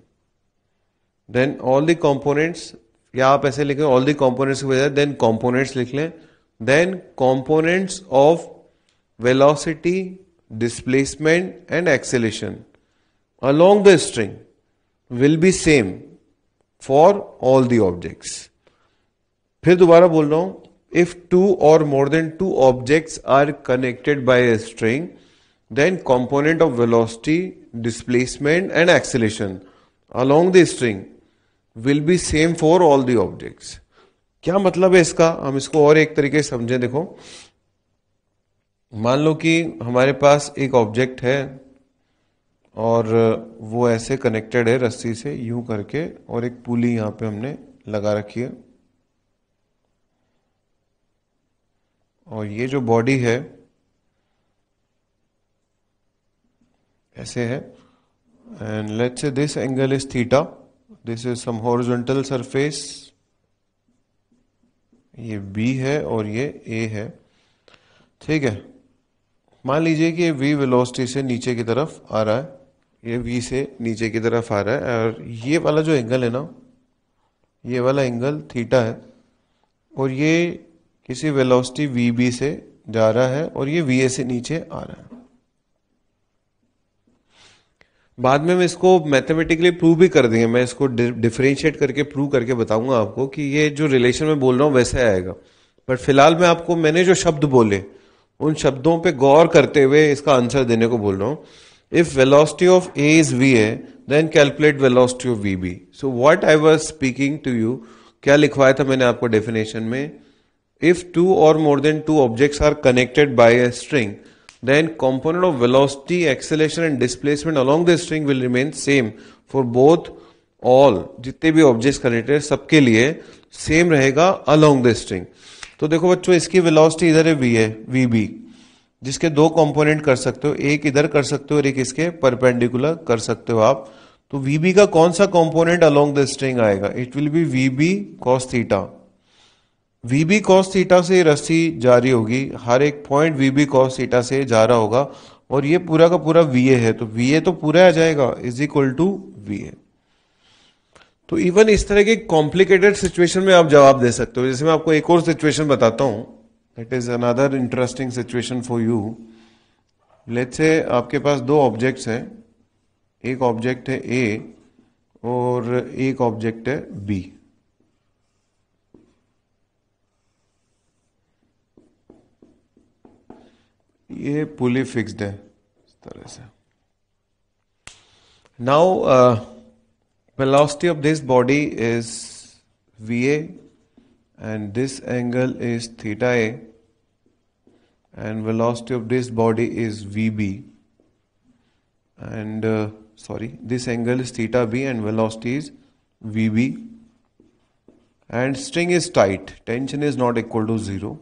then all the components या आप ऐसे लिखें all the components की बजाय then components लिख लें then components of velocity displacement and acceleration along the string will be same for all the objects फिर दोबारा बोल रहा हूँ if two or more than two objects are connected by a string then component of velocity displacement and acceleration along the string will be same for all the objects क्या मतलब है इसका हम इसको और एक तरीके से समझें देखो मान लो कि हमारे पास एक ऑब्जेक्ट है और वो ऐसे कनेक्टेड है रस्सी से यूँ करके और एक पुली यहाँ पे हमने लगा रखी है और ये जो बॉडी है, ऐसे है। And let's say this angle is theta this is some horizontal surface ये बी है और ये ए है। ठीक है। मान लीजिए कि वी वेलोसिटी से नीचे की तरफ़ आ रहा है। ये वी से नीचे की तरफ़ आ रहा है और ये वाला जो एंगल है ना, ये वाला एंगल थीटा है। और ये किसी वेलोसिटी वी बी से जा रहा है और ये वी ए से नीचे आ रहा है। बाद में मैं इसको मैथमेटिकली प्रूव भी कर देंगे। मैं इसको डिफ्रेंशिएट करके प्रूव करके बताऊँगा आपको कि ये जो रिलेशन में बोल रहा हूँ वैसे आएगा। बट फ़िलहाल मैं आपको, मैंने जो शब्द बोले, उन शब्दों पे गौर करते हुए इसका आंसर देने को बोल रहा हूँ। If velocity of A is v A then calculate velocity of v B so what I was speaking to you क्या लिखवाया था मैंने आपको डेफिनेशन में? If two or more than two objects are connected by a string then component of velocity, acceleration, and displacement along the string will remain same for both all, जितने भी objects connected सबके लिए same रहेगा along the string. तो देखो बच्चों, इसकी velocity इधर है वी है वी बी जिसके दो कंपोनेंट कर सकते हो, एक इधर कर सकते हो और एक इसके परपेंडिकुलर कर सकते हो आप। तो वीबी का कौन सा कंपोनेंट अलोंग द स्ट्रिंग आएगा? It will be v B cos theta v B cos theta से रस्सी जारी होगी। हर एक पॉइंट वीबी कॉस थीटा से जा रहा होगा और ये पूरा का पूरा वी ए है। तो वी ए तो पूरा आ जाएगा। Is equal to v A तो इवन इस तरह के कॉम्प्लिकेटेड सिचुएशन में आप जवाब दे सकते हो। जैसे मैं आपको एक और सिचुएशन बताता हूँ। That is another interesting situation for you let's say आपके पास दो ऑब्जेक्ट्स हैं। एक ऑब्जेक्ट है ए और एक ऑब्जेक्ट है बी ये पुली फिक्स्ड है, इस तरह से। Now velocity of this body is v A and this angle is theta A and velocity of this body is v B and sorry this angle is theta B and velocity is v B and string is tight tension is not equal to zero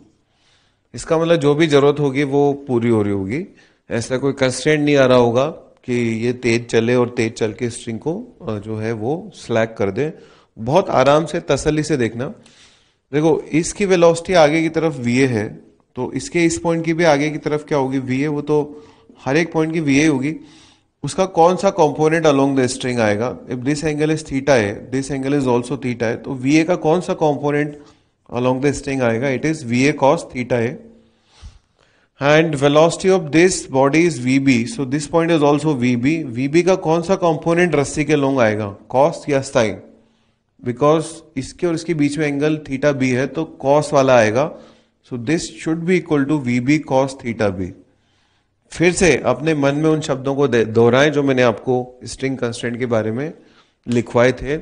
इसका मतलब जो भी ज़रूरत होगी वो पूरी हो रही होगी। ऐसा कोई कंस्टेंट नहीं आ रहा होगा कि ये तेज चले और तेज चल के स्ट्रिंग को जो है वो स्लैक कर दे। बहुत आराम से तसली से देखना। देखो, इसकी वेलोसिटी आगे की तरफ़ वीए है तो इसके इस पॉइंट की भी आगे की तरफ़ क्या होगी? वी ए वो तो हर एक पॉइंट की वी ए होगी। उसका कौन सा कंपोनेंट अलोंग द स्ट्रिंग आएगा? If this angle is theta है this angle is also theta है तो वी ए का कौन सा कंपोनेंट अलोंग द स्ट्रिंग आएगा it is V A cos theta है and velocity of this body is V B so this point is also V B V B का कौन सा कंपोनेंट रस्सी के लोंग आएगा? कॉस या साइन बिकॉज़ इसके और इसके बीच में एंगल थीटा बी है तो कॉस वाला आएगा. So this should be equal to V B cos theta B फिर से अपने मन में उन शब्दों को दोहराएँ जो मैंने आपको स्ट्रिंग कंस्टेंट के बारे में लिखवाए थे.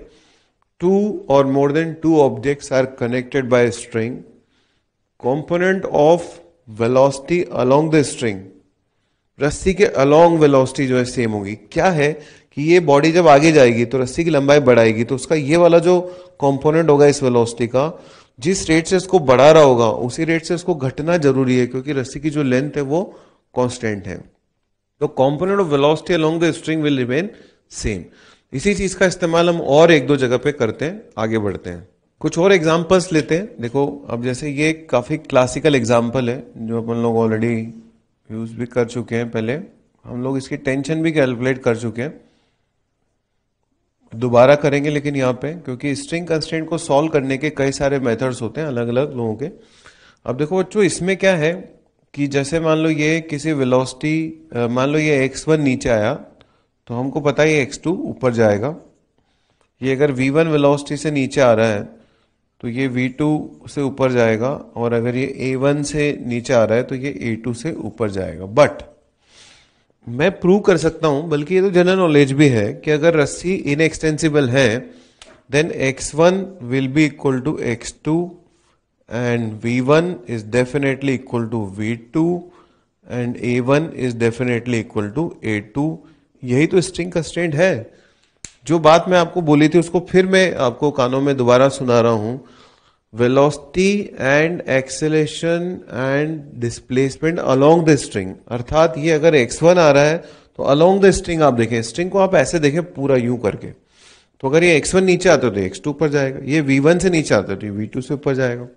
टू और more than two objects are connected by string component of velocity along the string रस्सी के अलोंग वेलोसिटी जो है सेम होगी। क्या है कि ये बॉडी जब आगे जाएगी तो रस्सी की लंबाई बढ़ाएगी तो उसका ये वाला जो कंपोनेंट होगा इस वेलोसिटी का, जिस रेट से इसको बढ़ा रहा होगा, उसी रेट से इसको घटना ज़रूरी है, क्योंकि रस्सी की जो लेंथ है वो कांस्टेंट है। तो component of velocity along the string will remain same इसी चीज़ का इस्तेमाल हम और एक दो जगह पे करते हैं, आगे बढ़ते हैं। कुछ और एग्जांपल्स लेते हैं। देखो, अब जैसे ये काफ़ी क्लासिकल एग्जांपल है, जो अपन लोग ऑलरेडी यूज़ भी कर चुके हैं पहले। हम लोग इसकी टेंशन भी कैलकुलेट कर चुके हैं। दोबारा करेंगे लेकिन यहाँ पे, क्योंकि स्ट्रिंग कंस्टेंट को सॉल्व करने के कई सारे मेथड्स होते हैं अलग अलग लोगों के। अब देखो बच्चों इसमें क्या है कि जैसे मान लो ये किसी वेलोसिटी मान लो ये एक्स वन नीचे आया तो हमको पता है एक्स टू ऊपर जाएगा। ये अगर वी वन वेलोसिटी से नीचे आ रहा है तो ये वी टू से ऊपर जाएगा और अगर ये ए वन से नीचे आ रहा है तो ये ए टू से ऊपर जाएगा। बट मैं प्रूव कर सकता हूँ, बल्कि ये तो जनरल नॉलेज भी है कि अगर रस्सी इनएक्सटेंसिबल है then X one will be equal to X two and V1 is definitely equal to V2 and A1 is definitely equal to A2 यही तो स्ट्रिंग कंस्टेंट है। जो बात मैं आपको बोली थी, उसको फिर मैं आपको कानों में दोबारा सुना रहा हूँ। Velocity and acceleration and displacement along the string अर्थात ये अगर x1 आ रहा है तो अलोंग द स्ट्रिंग आप देखें। स्ट्रिंग को आप ऐसे देखें, पूरा यूँ करके। तो अगर ये x1 नीचे आता तो x2 ऊपर जाएगा। ये v1 से नीचे आता तो v2 से ऊपर जाएगा।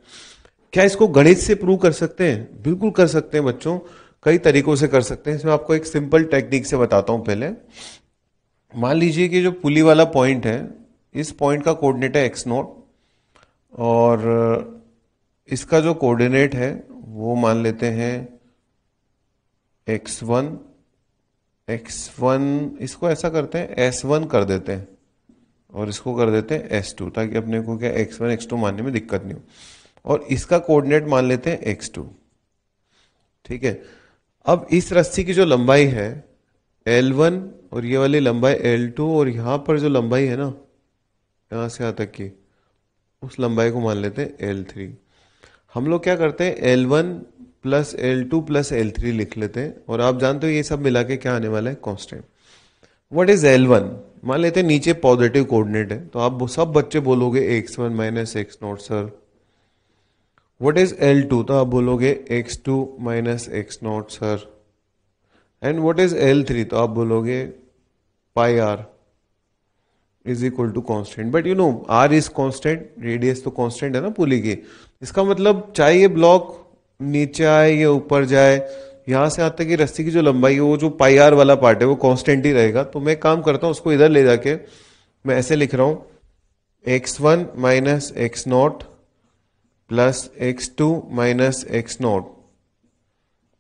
क्या इसको गणित से प्रूव कर सकते हैं? बिल्कुल कर सकते हैं बच्चों। कई तरीकों से कर सकते हैं। इसमें आपको एक सिंपल टेक्निक से बताता हूँ पहले। मान लीजिए कि जो पुली वाला पॉइंट है, इस पॉइंट का कोऑर्डिनेट है एक्स नोट और इसका जो कोऑर्डिनेट है, वो मान लेते हैं एक्स वन एक्स वन इसको ऐसा करते हैं एस वन कर देते हैं और इसको कर देते हैं एस टू ताकि अपने को क्या एक्स वन एक्स टू मानने में दिक्कत नहीं हो। और इसका कोऑर्डिनेट मान लेते हैं एक्स टू ठीक है? अब इस रस्सी की जो लंबाई है एल वन और ये वाली लंबाई एल टू और यहाँ पर जो लंबाई है ना, यहाँ से यहाँ तक की, उस लंबाई को मान लेते हैं एल थ्री हम लोग क्या करते हैं L one plus L two plus L लिख लेते हैं और आप जानते हो ये सब मिला के क्या आने वाला है constant what is L one मान लेते हैं नीचे पॉजिटिव कोऑर्डिनेट है तो आप सब बच्चे बोलोगे X one minus X naught sir what is L two तो आप बोलोगे X two minus X naught sir and what is L three तो आप बोलोगे pi R is equal to constant but you know R is constant radius तो constant है ना पुली की. इसका मतलब चाहे ये ब्लॉक नीचे आए, या ऊपर जाए, यहाँ से आता कि रस्सी की जो लंबाई है, वो जो पाई आर वाला पार्ट है, वो कॉन्स्टेंट ही रहेगा। तो मैं काम करता हूँ, उसको इधर ले जाके मैं ऐसे लिख रहा हूँ X one minus X naught two minus X naught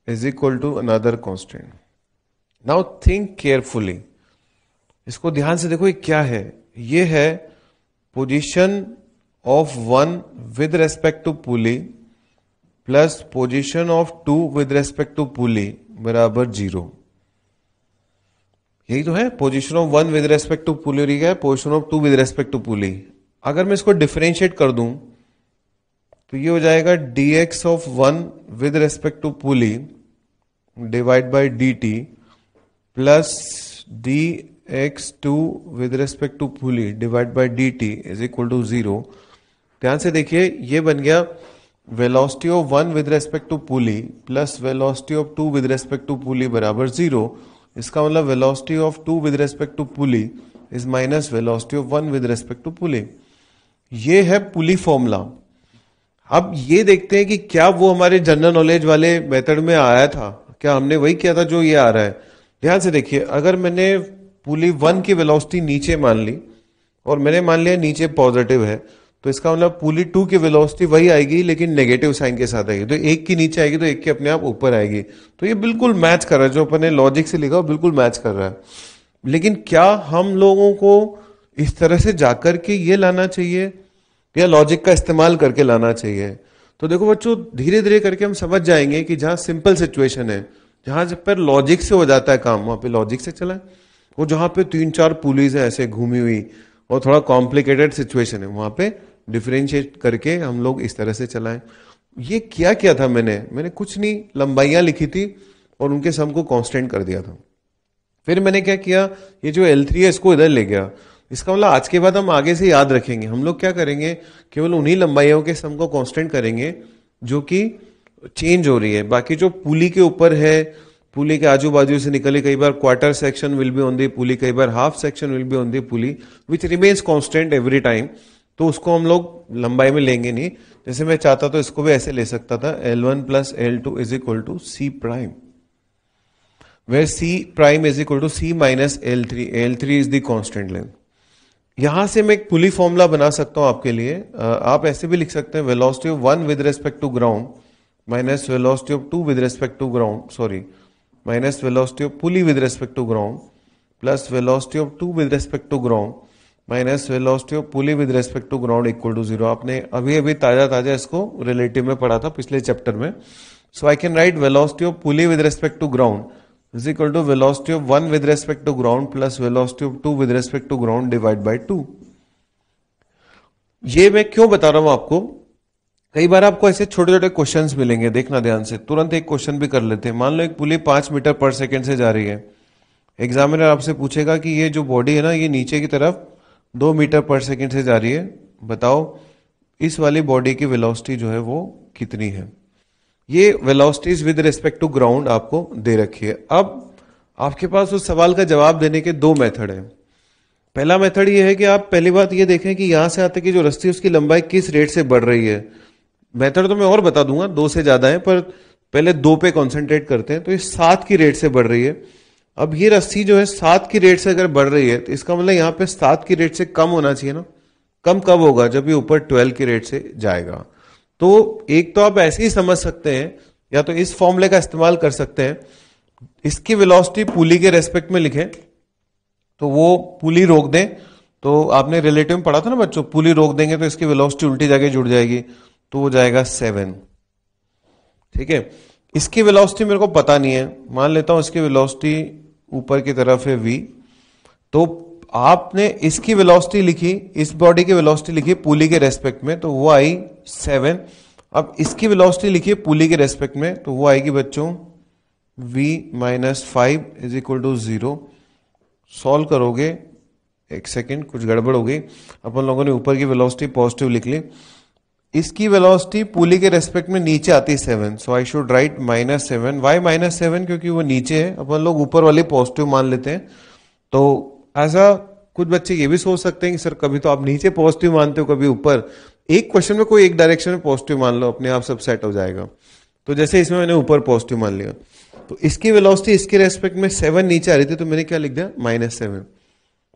is equal to another constant now think carefully इसको ध्यान से देखो ये क्या है? ये है position of one with respect to pulley plus position of two with respect to pulley बराबर ज़ीरो यही तो है position of one with respect to pulley और है position of two with respect to pulley अगर मैं इसको डिफ्रेंशिएट कर दूँ तो ये हो जाएगा D X of one with respect to pulley divide by D T plus D X two with respect to pulley divide by D T is equal to zero ध्यान से देखिए, ये बन गया velocity of one with respect to pulley plus velocity of two with respect to pulley बराबर zero इसका मतलब velocity of two with respect to pulley is minus velocity of one with respect to pulley ये है पुली formula अब ये देखते हैं कि क्या वो हमारे जनरल नॉलेज वाले मेथड में आया था। क्या हमने वही किया था जो ये आ रहा है? ध्यान से देखिए, अगर मैंने पुली वन की वेलोसिटी नीचे मान ली और मैंने मान लिया नीचे पॉजिटिव है तो इसका मतलब पुली टू की वेलोसिटी वही आएगी, लेकिन नेगेटिव साइन के साथ आएगी। तो एक की नीचे आएगी तो एक की अपने आप ऊपर आएगी। तो ये बिल्कुल मैच कर रहा है, जो अपने लॉजिक से लिखा बिल्कुल मैच कर रहा है। लेकिन क्या हम लोगों को इस तरह से जाकर के ये लाना चाहिए? या लॉजिक का इस्तेमाल करके लाना चाहिए। तो देखो बच्चों धीरे धीरे करके हम समझ जाएँगे कि जहाँ सिंपल सिचुएशन है, जहाँ पर लॉजिक से हो जाता है काम, वहाँ पे लॉजिक से चला वो जहाँ पे तीन चार पुलिस है, ऐसे घूमी हुई और थोड़ा कॉम्प्लिकेटेड सिचुएशन है, वहाँ पे डिफ्रेंशिएट करके हम लोग इस तरह से चलाएँ। ये क्या किया था मैंने? मैंने कुछ नहीं, लंबाइयाँ लिखी थी और उनके सम को कॉन्स्टेंट कर दिया था। फिर मैंने क्या किया? ये जो एल थ्री है, इसको इधर ले गया। इसका मतलब आज के बाद हम आगे से याद रखेंगे। हम लोग क्या करेंगे, केवल उन्हीं लंबाइयों के सम को कांस्टेंट करेंगे, जो कि चेंज हो रही है। बाकी जो पुली के ऊपर है, पुली के आजू बाजू से निकले कई बार quarter section will be on the pulley, कई बार half section will be on the pulley which remains constant every time तो उसको हम लोग लंबाई में लेंगे नहीं। जैसे मैं चाहता तो इसको भी ऐसे ले सकता था L one plus L two is equal to C prime where C prime is equal to C minus L three L three is the constant length यहाँ से मैं एक पुली फॉर्मूला बना सकता हूँ आपके लिए। आप ऐसे भी लिख सकते हैं velocity of one with respect to ground minus velocity of two with respect to ground sorry minus velocity of pulley with respect to ground plus velocity of two with respect to ground minus velocity of pulley with respect to ground equal to zero आपने अभी अभी ताज़ा ताज़ा इसको relative में पढ़ा था पिछले चैप्टर में। So I can write velocity of pulley with respect to ground is equal to velocity of one with respect to ground plus velocity of two with respect to ground divide by two ये मैं क्यों बता रहा हूँ आपको? कई बार आपको ऐसे छोटे छोटे क्वेश्चन मिलेंगे, देखना ध्यान से। तुरंत एक क्वेश्चन भी कर लेते हैं। मान लो एक पुली पाँच मीटर पर सेकेंड से जा रही है। एग्जामिनर आपसे पूछेगा कि ये जो बॉडी है ना, ये नीचे की तरफ़ दो मीटर पर सेकेंड से जा रही है। बताओ, इस वाली बॉडी की वेलोसिटी जो है वो कितनी है? ये velocities with respect to ground आपको दे रखी है। अब आपके पास उस सवाल का जवाब देने के दो मेथड है। पहला मेथड ये है कि आप पहली बात ये देखें कि यहाँ से आते की जो रस्सी उसकी लंबाई किस रेट से बढ़ रही है। मेथड तो मैं और बता दूँगा, दो से ज़्यादा है, पर पहले दो पे कॉन्सेंट्रेट करते हैं तो ये सात की रेट से बढ़ रही है। अब ये रस्सी जो है सात की रेट से अगर बढ़ रही है तो इसका मतलब यहाँ पे सात की रेट से कम होना चाहिए ना। कम कब होगा? जब ये ऊपर ट्वेल्व की रेट से जाएगा। तो एक तो आप ऐसे ही समझ सकते हैं, या तो इस फॉर्मूले का इस्तेमाल कर सकते हैं। इसकी वेलोसिटी पुली के रेस्पेक्ट में लिखें तो वो पुली रोक दें। तो आपने रिलेटिव में पढ़ा था ना बच्चों, पुली रोक देंगे तो इसकी वेलोसिटी उल्टी जाके जुड़ जाएगी तो वो जाएगा सेवन ठीक है? इसकी वेलोसिटी मेरे को पता नहीं है। मान लेता हूँ इसकी वेलोसिटी ऊपर की तरफ़ है वी तो आपने इसकी वेलोसिटी लिखी, इस बॉडी की वेलोसिटी लिखी पुली के रेस्पेक्ट में तो वो आई सेवन अब इसकी वेलोसिटी लिखी पुली के रेस्पेक्ट में तो वो आएगी बच्चों v minus five is equal to zero solve करोगे, एक सेकेंड कुछ गड़बड़ हो गई। अपन लोगों ने ऊपर की वेलोसिटी पॉजिटिव लिख ली। इसकी वेलोसिटी पुली के रेस्पेक्ट में नीचे आती है seven so I should write minus seven Y minus seven क्योंकि वो नीचे है। अपन लोग ऊपर वाले पॉजिटिव मान लेते हैं। तो ऐसा कुछ बच्चे ये भी सोच सकते हैं कि सर, कभी तो आप नीचे पॉजिटिव मानते हो, कभी ऊपर। एक क्वेश्चन में कोई एक डायरेक्शन में पॉजिटिव मान लो, अपने आप सब सेट हो जाएगा। तो जैसे इसमें मैंने ऊपर पॉजिटिव मान लिया। तो इसकी वेलोसिटी इसके रेस्पेक्ट में सेवन नीचे आ रही थी तो मैंने क्या लिख दिया? माइनस सेवन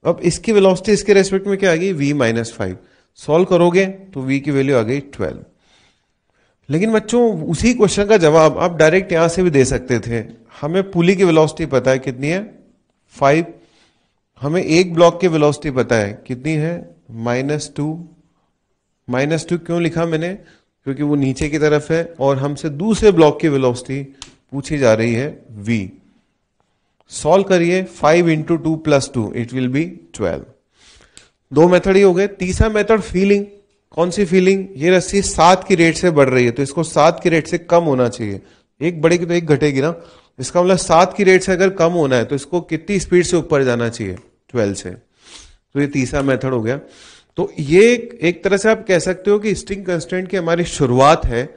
अब इसकी वेलोसिटी इसके रेस्पेक्ट में क्या आ गई? वी माइनस फाइव सॉल्व करोगे तो वी की वैल्यू आ गई ट्वेल्व लेकिन बच्चों, उसी क्वेश्चन का जवाब आप डायरेक्ट यहाँ से भी दे सकते थे। हमें पुली की वेलोसिटी पता है कितनी है? फाइव हमें एक ब्लॉक की वेलोसिटी पता है, कितनी है? Minus two. माइनस टू क्यों लिखा मैंने? क्योंकि वो नीचे की तरफ़ है और हमसे दूसरे ब्लॉक की वेलोसिटी पूछी जा रही है v. सॉल्व करिए five into two plus two, it will be twelve. दो मेथड ही हो गए। तीसरा मेथड फीलिंग। कौन सी फीलिंग? ये रस्सी सात की रेट से बढ़ रही है तो इसको सात की रेट से कम होना चाहिए। एक बढ़ेगी तो एक घटेगी ना। इसका मतलब सात की रेट से अगर कम होना है तो इसको कितनी स्पीड से ऊपर जाना चाहिए? ट्वेल्व से। तो ये तीसरा मेथड हो गया। तो ये एक तरह से आप कह सकते हो कि स्ट्रिंग कंस्टेंट की हमारी शुरुआत है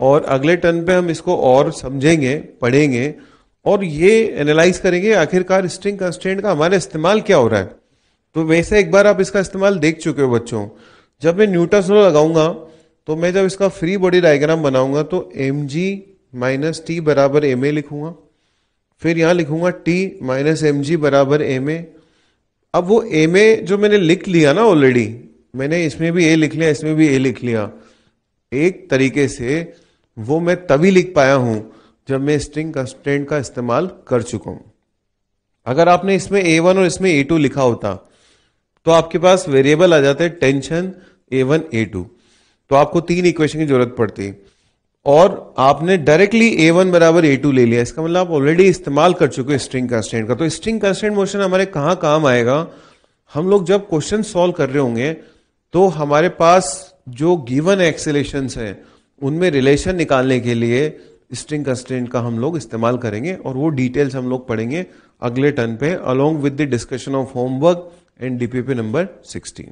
और अगले टर्न पे हम इसको और समझेंगे, पढ़ेंगे और ये एनालाइज करेंगे, आखिरकार स्ट्रिंग कंस्टेंट का हमारा इस्तेमाल क्या हो रहा है। तो वैसे एक बार आप इसका इस्तेमाल देख चुके हो बच्चों। जब मैं न्यूटन लॉ लगाऊँगा तो मैं जब इसका फ्री बॉडी डायग्राम बनाऊँगा तो एम जी माइनस टी बराबर एम ए लिखूँगा। फिर यहाँ लिखूँगा टी माइनस एम जी बराबर एम ए अब वो ए जो मैंने लिख लिया ना ऑलरेडी मैंने इसमें भी ए लिख लिया, इसमें भी ए लिख लिया। एक तरीके से वो मैं तभी लिख पाया हूँ जब मैं स्ट्रिंग कंस्टेंट का इस्तेमाल कर चुका हूँ। अगर आपने इसमें ए वन और इसमें ए टू लिखा होता तो आपके पास वेरिएबल आ जाते tension A one A two तो आपको तीन इक्वेशन की ज़रूरत पड़ती। और आपने डायरेक्टली ए वन बराबर ए टू ले लिया। इसका मतलब आप ऑलरेडी इस्तेमाल कर चुके स्ट्रिंग कंस्टेंट का। तो स्ट्रिंग कंस्टेंट मोशन हमारे कहाँ काम आएगा? हम लोग जब क्वेश्चन सॉल्व कर रहे होंगे तो हमारे पास जो गिवन एक्सेलेशन है, उनमें रिलेशन निकालने के लिए स्ट्रिंग कंस्टेंट का हम लोग इस्तेमाल करेंगे और वो डिटेल्स हम लोग पढ़ेंगे अगले टर्न पे along with the discussion of homework and DPP number 16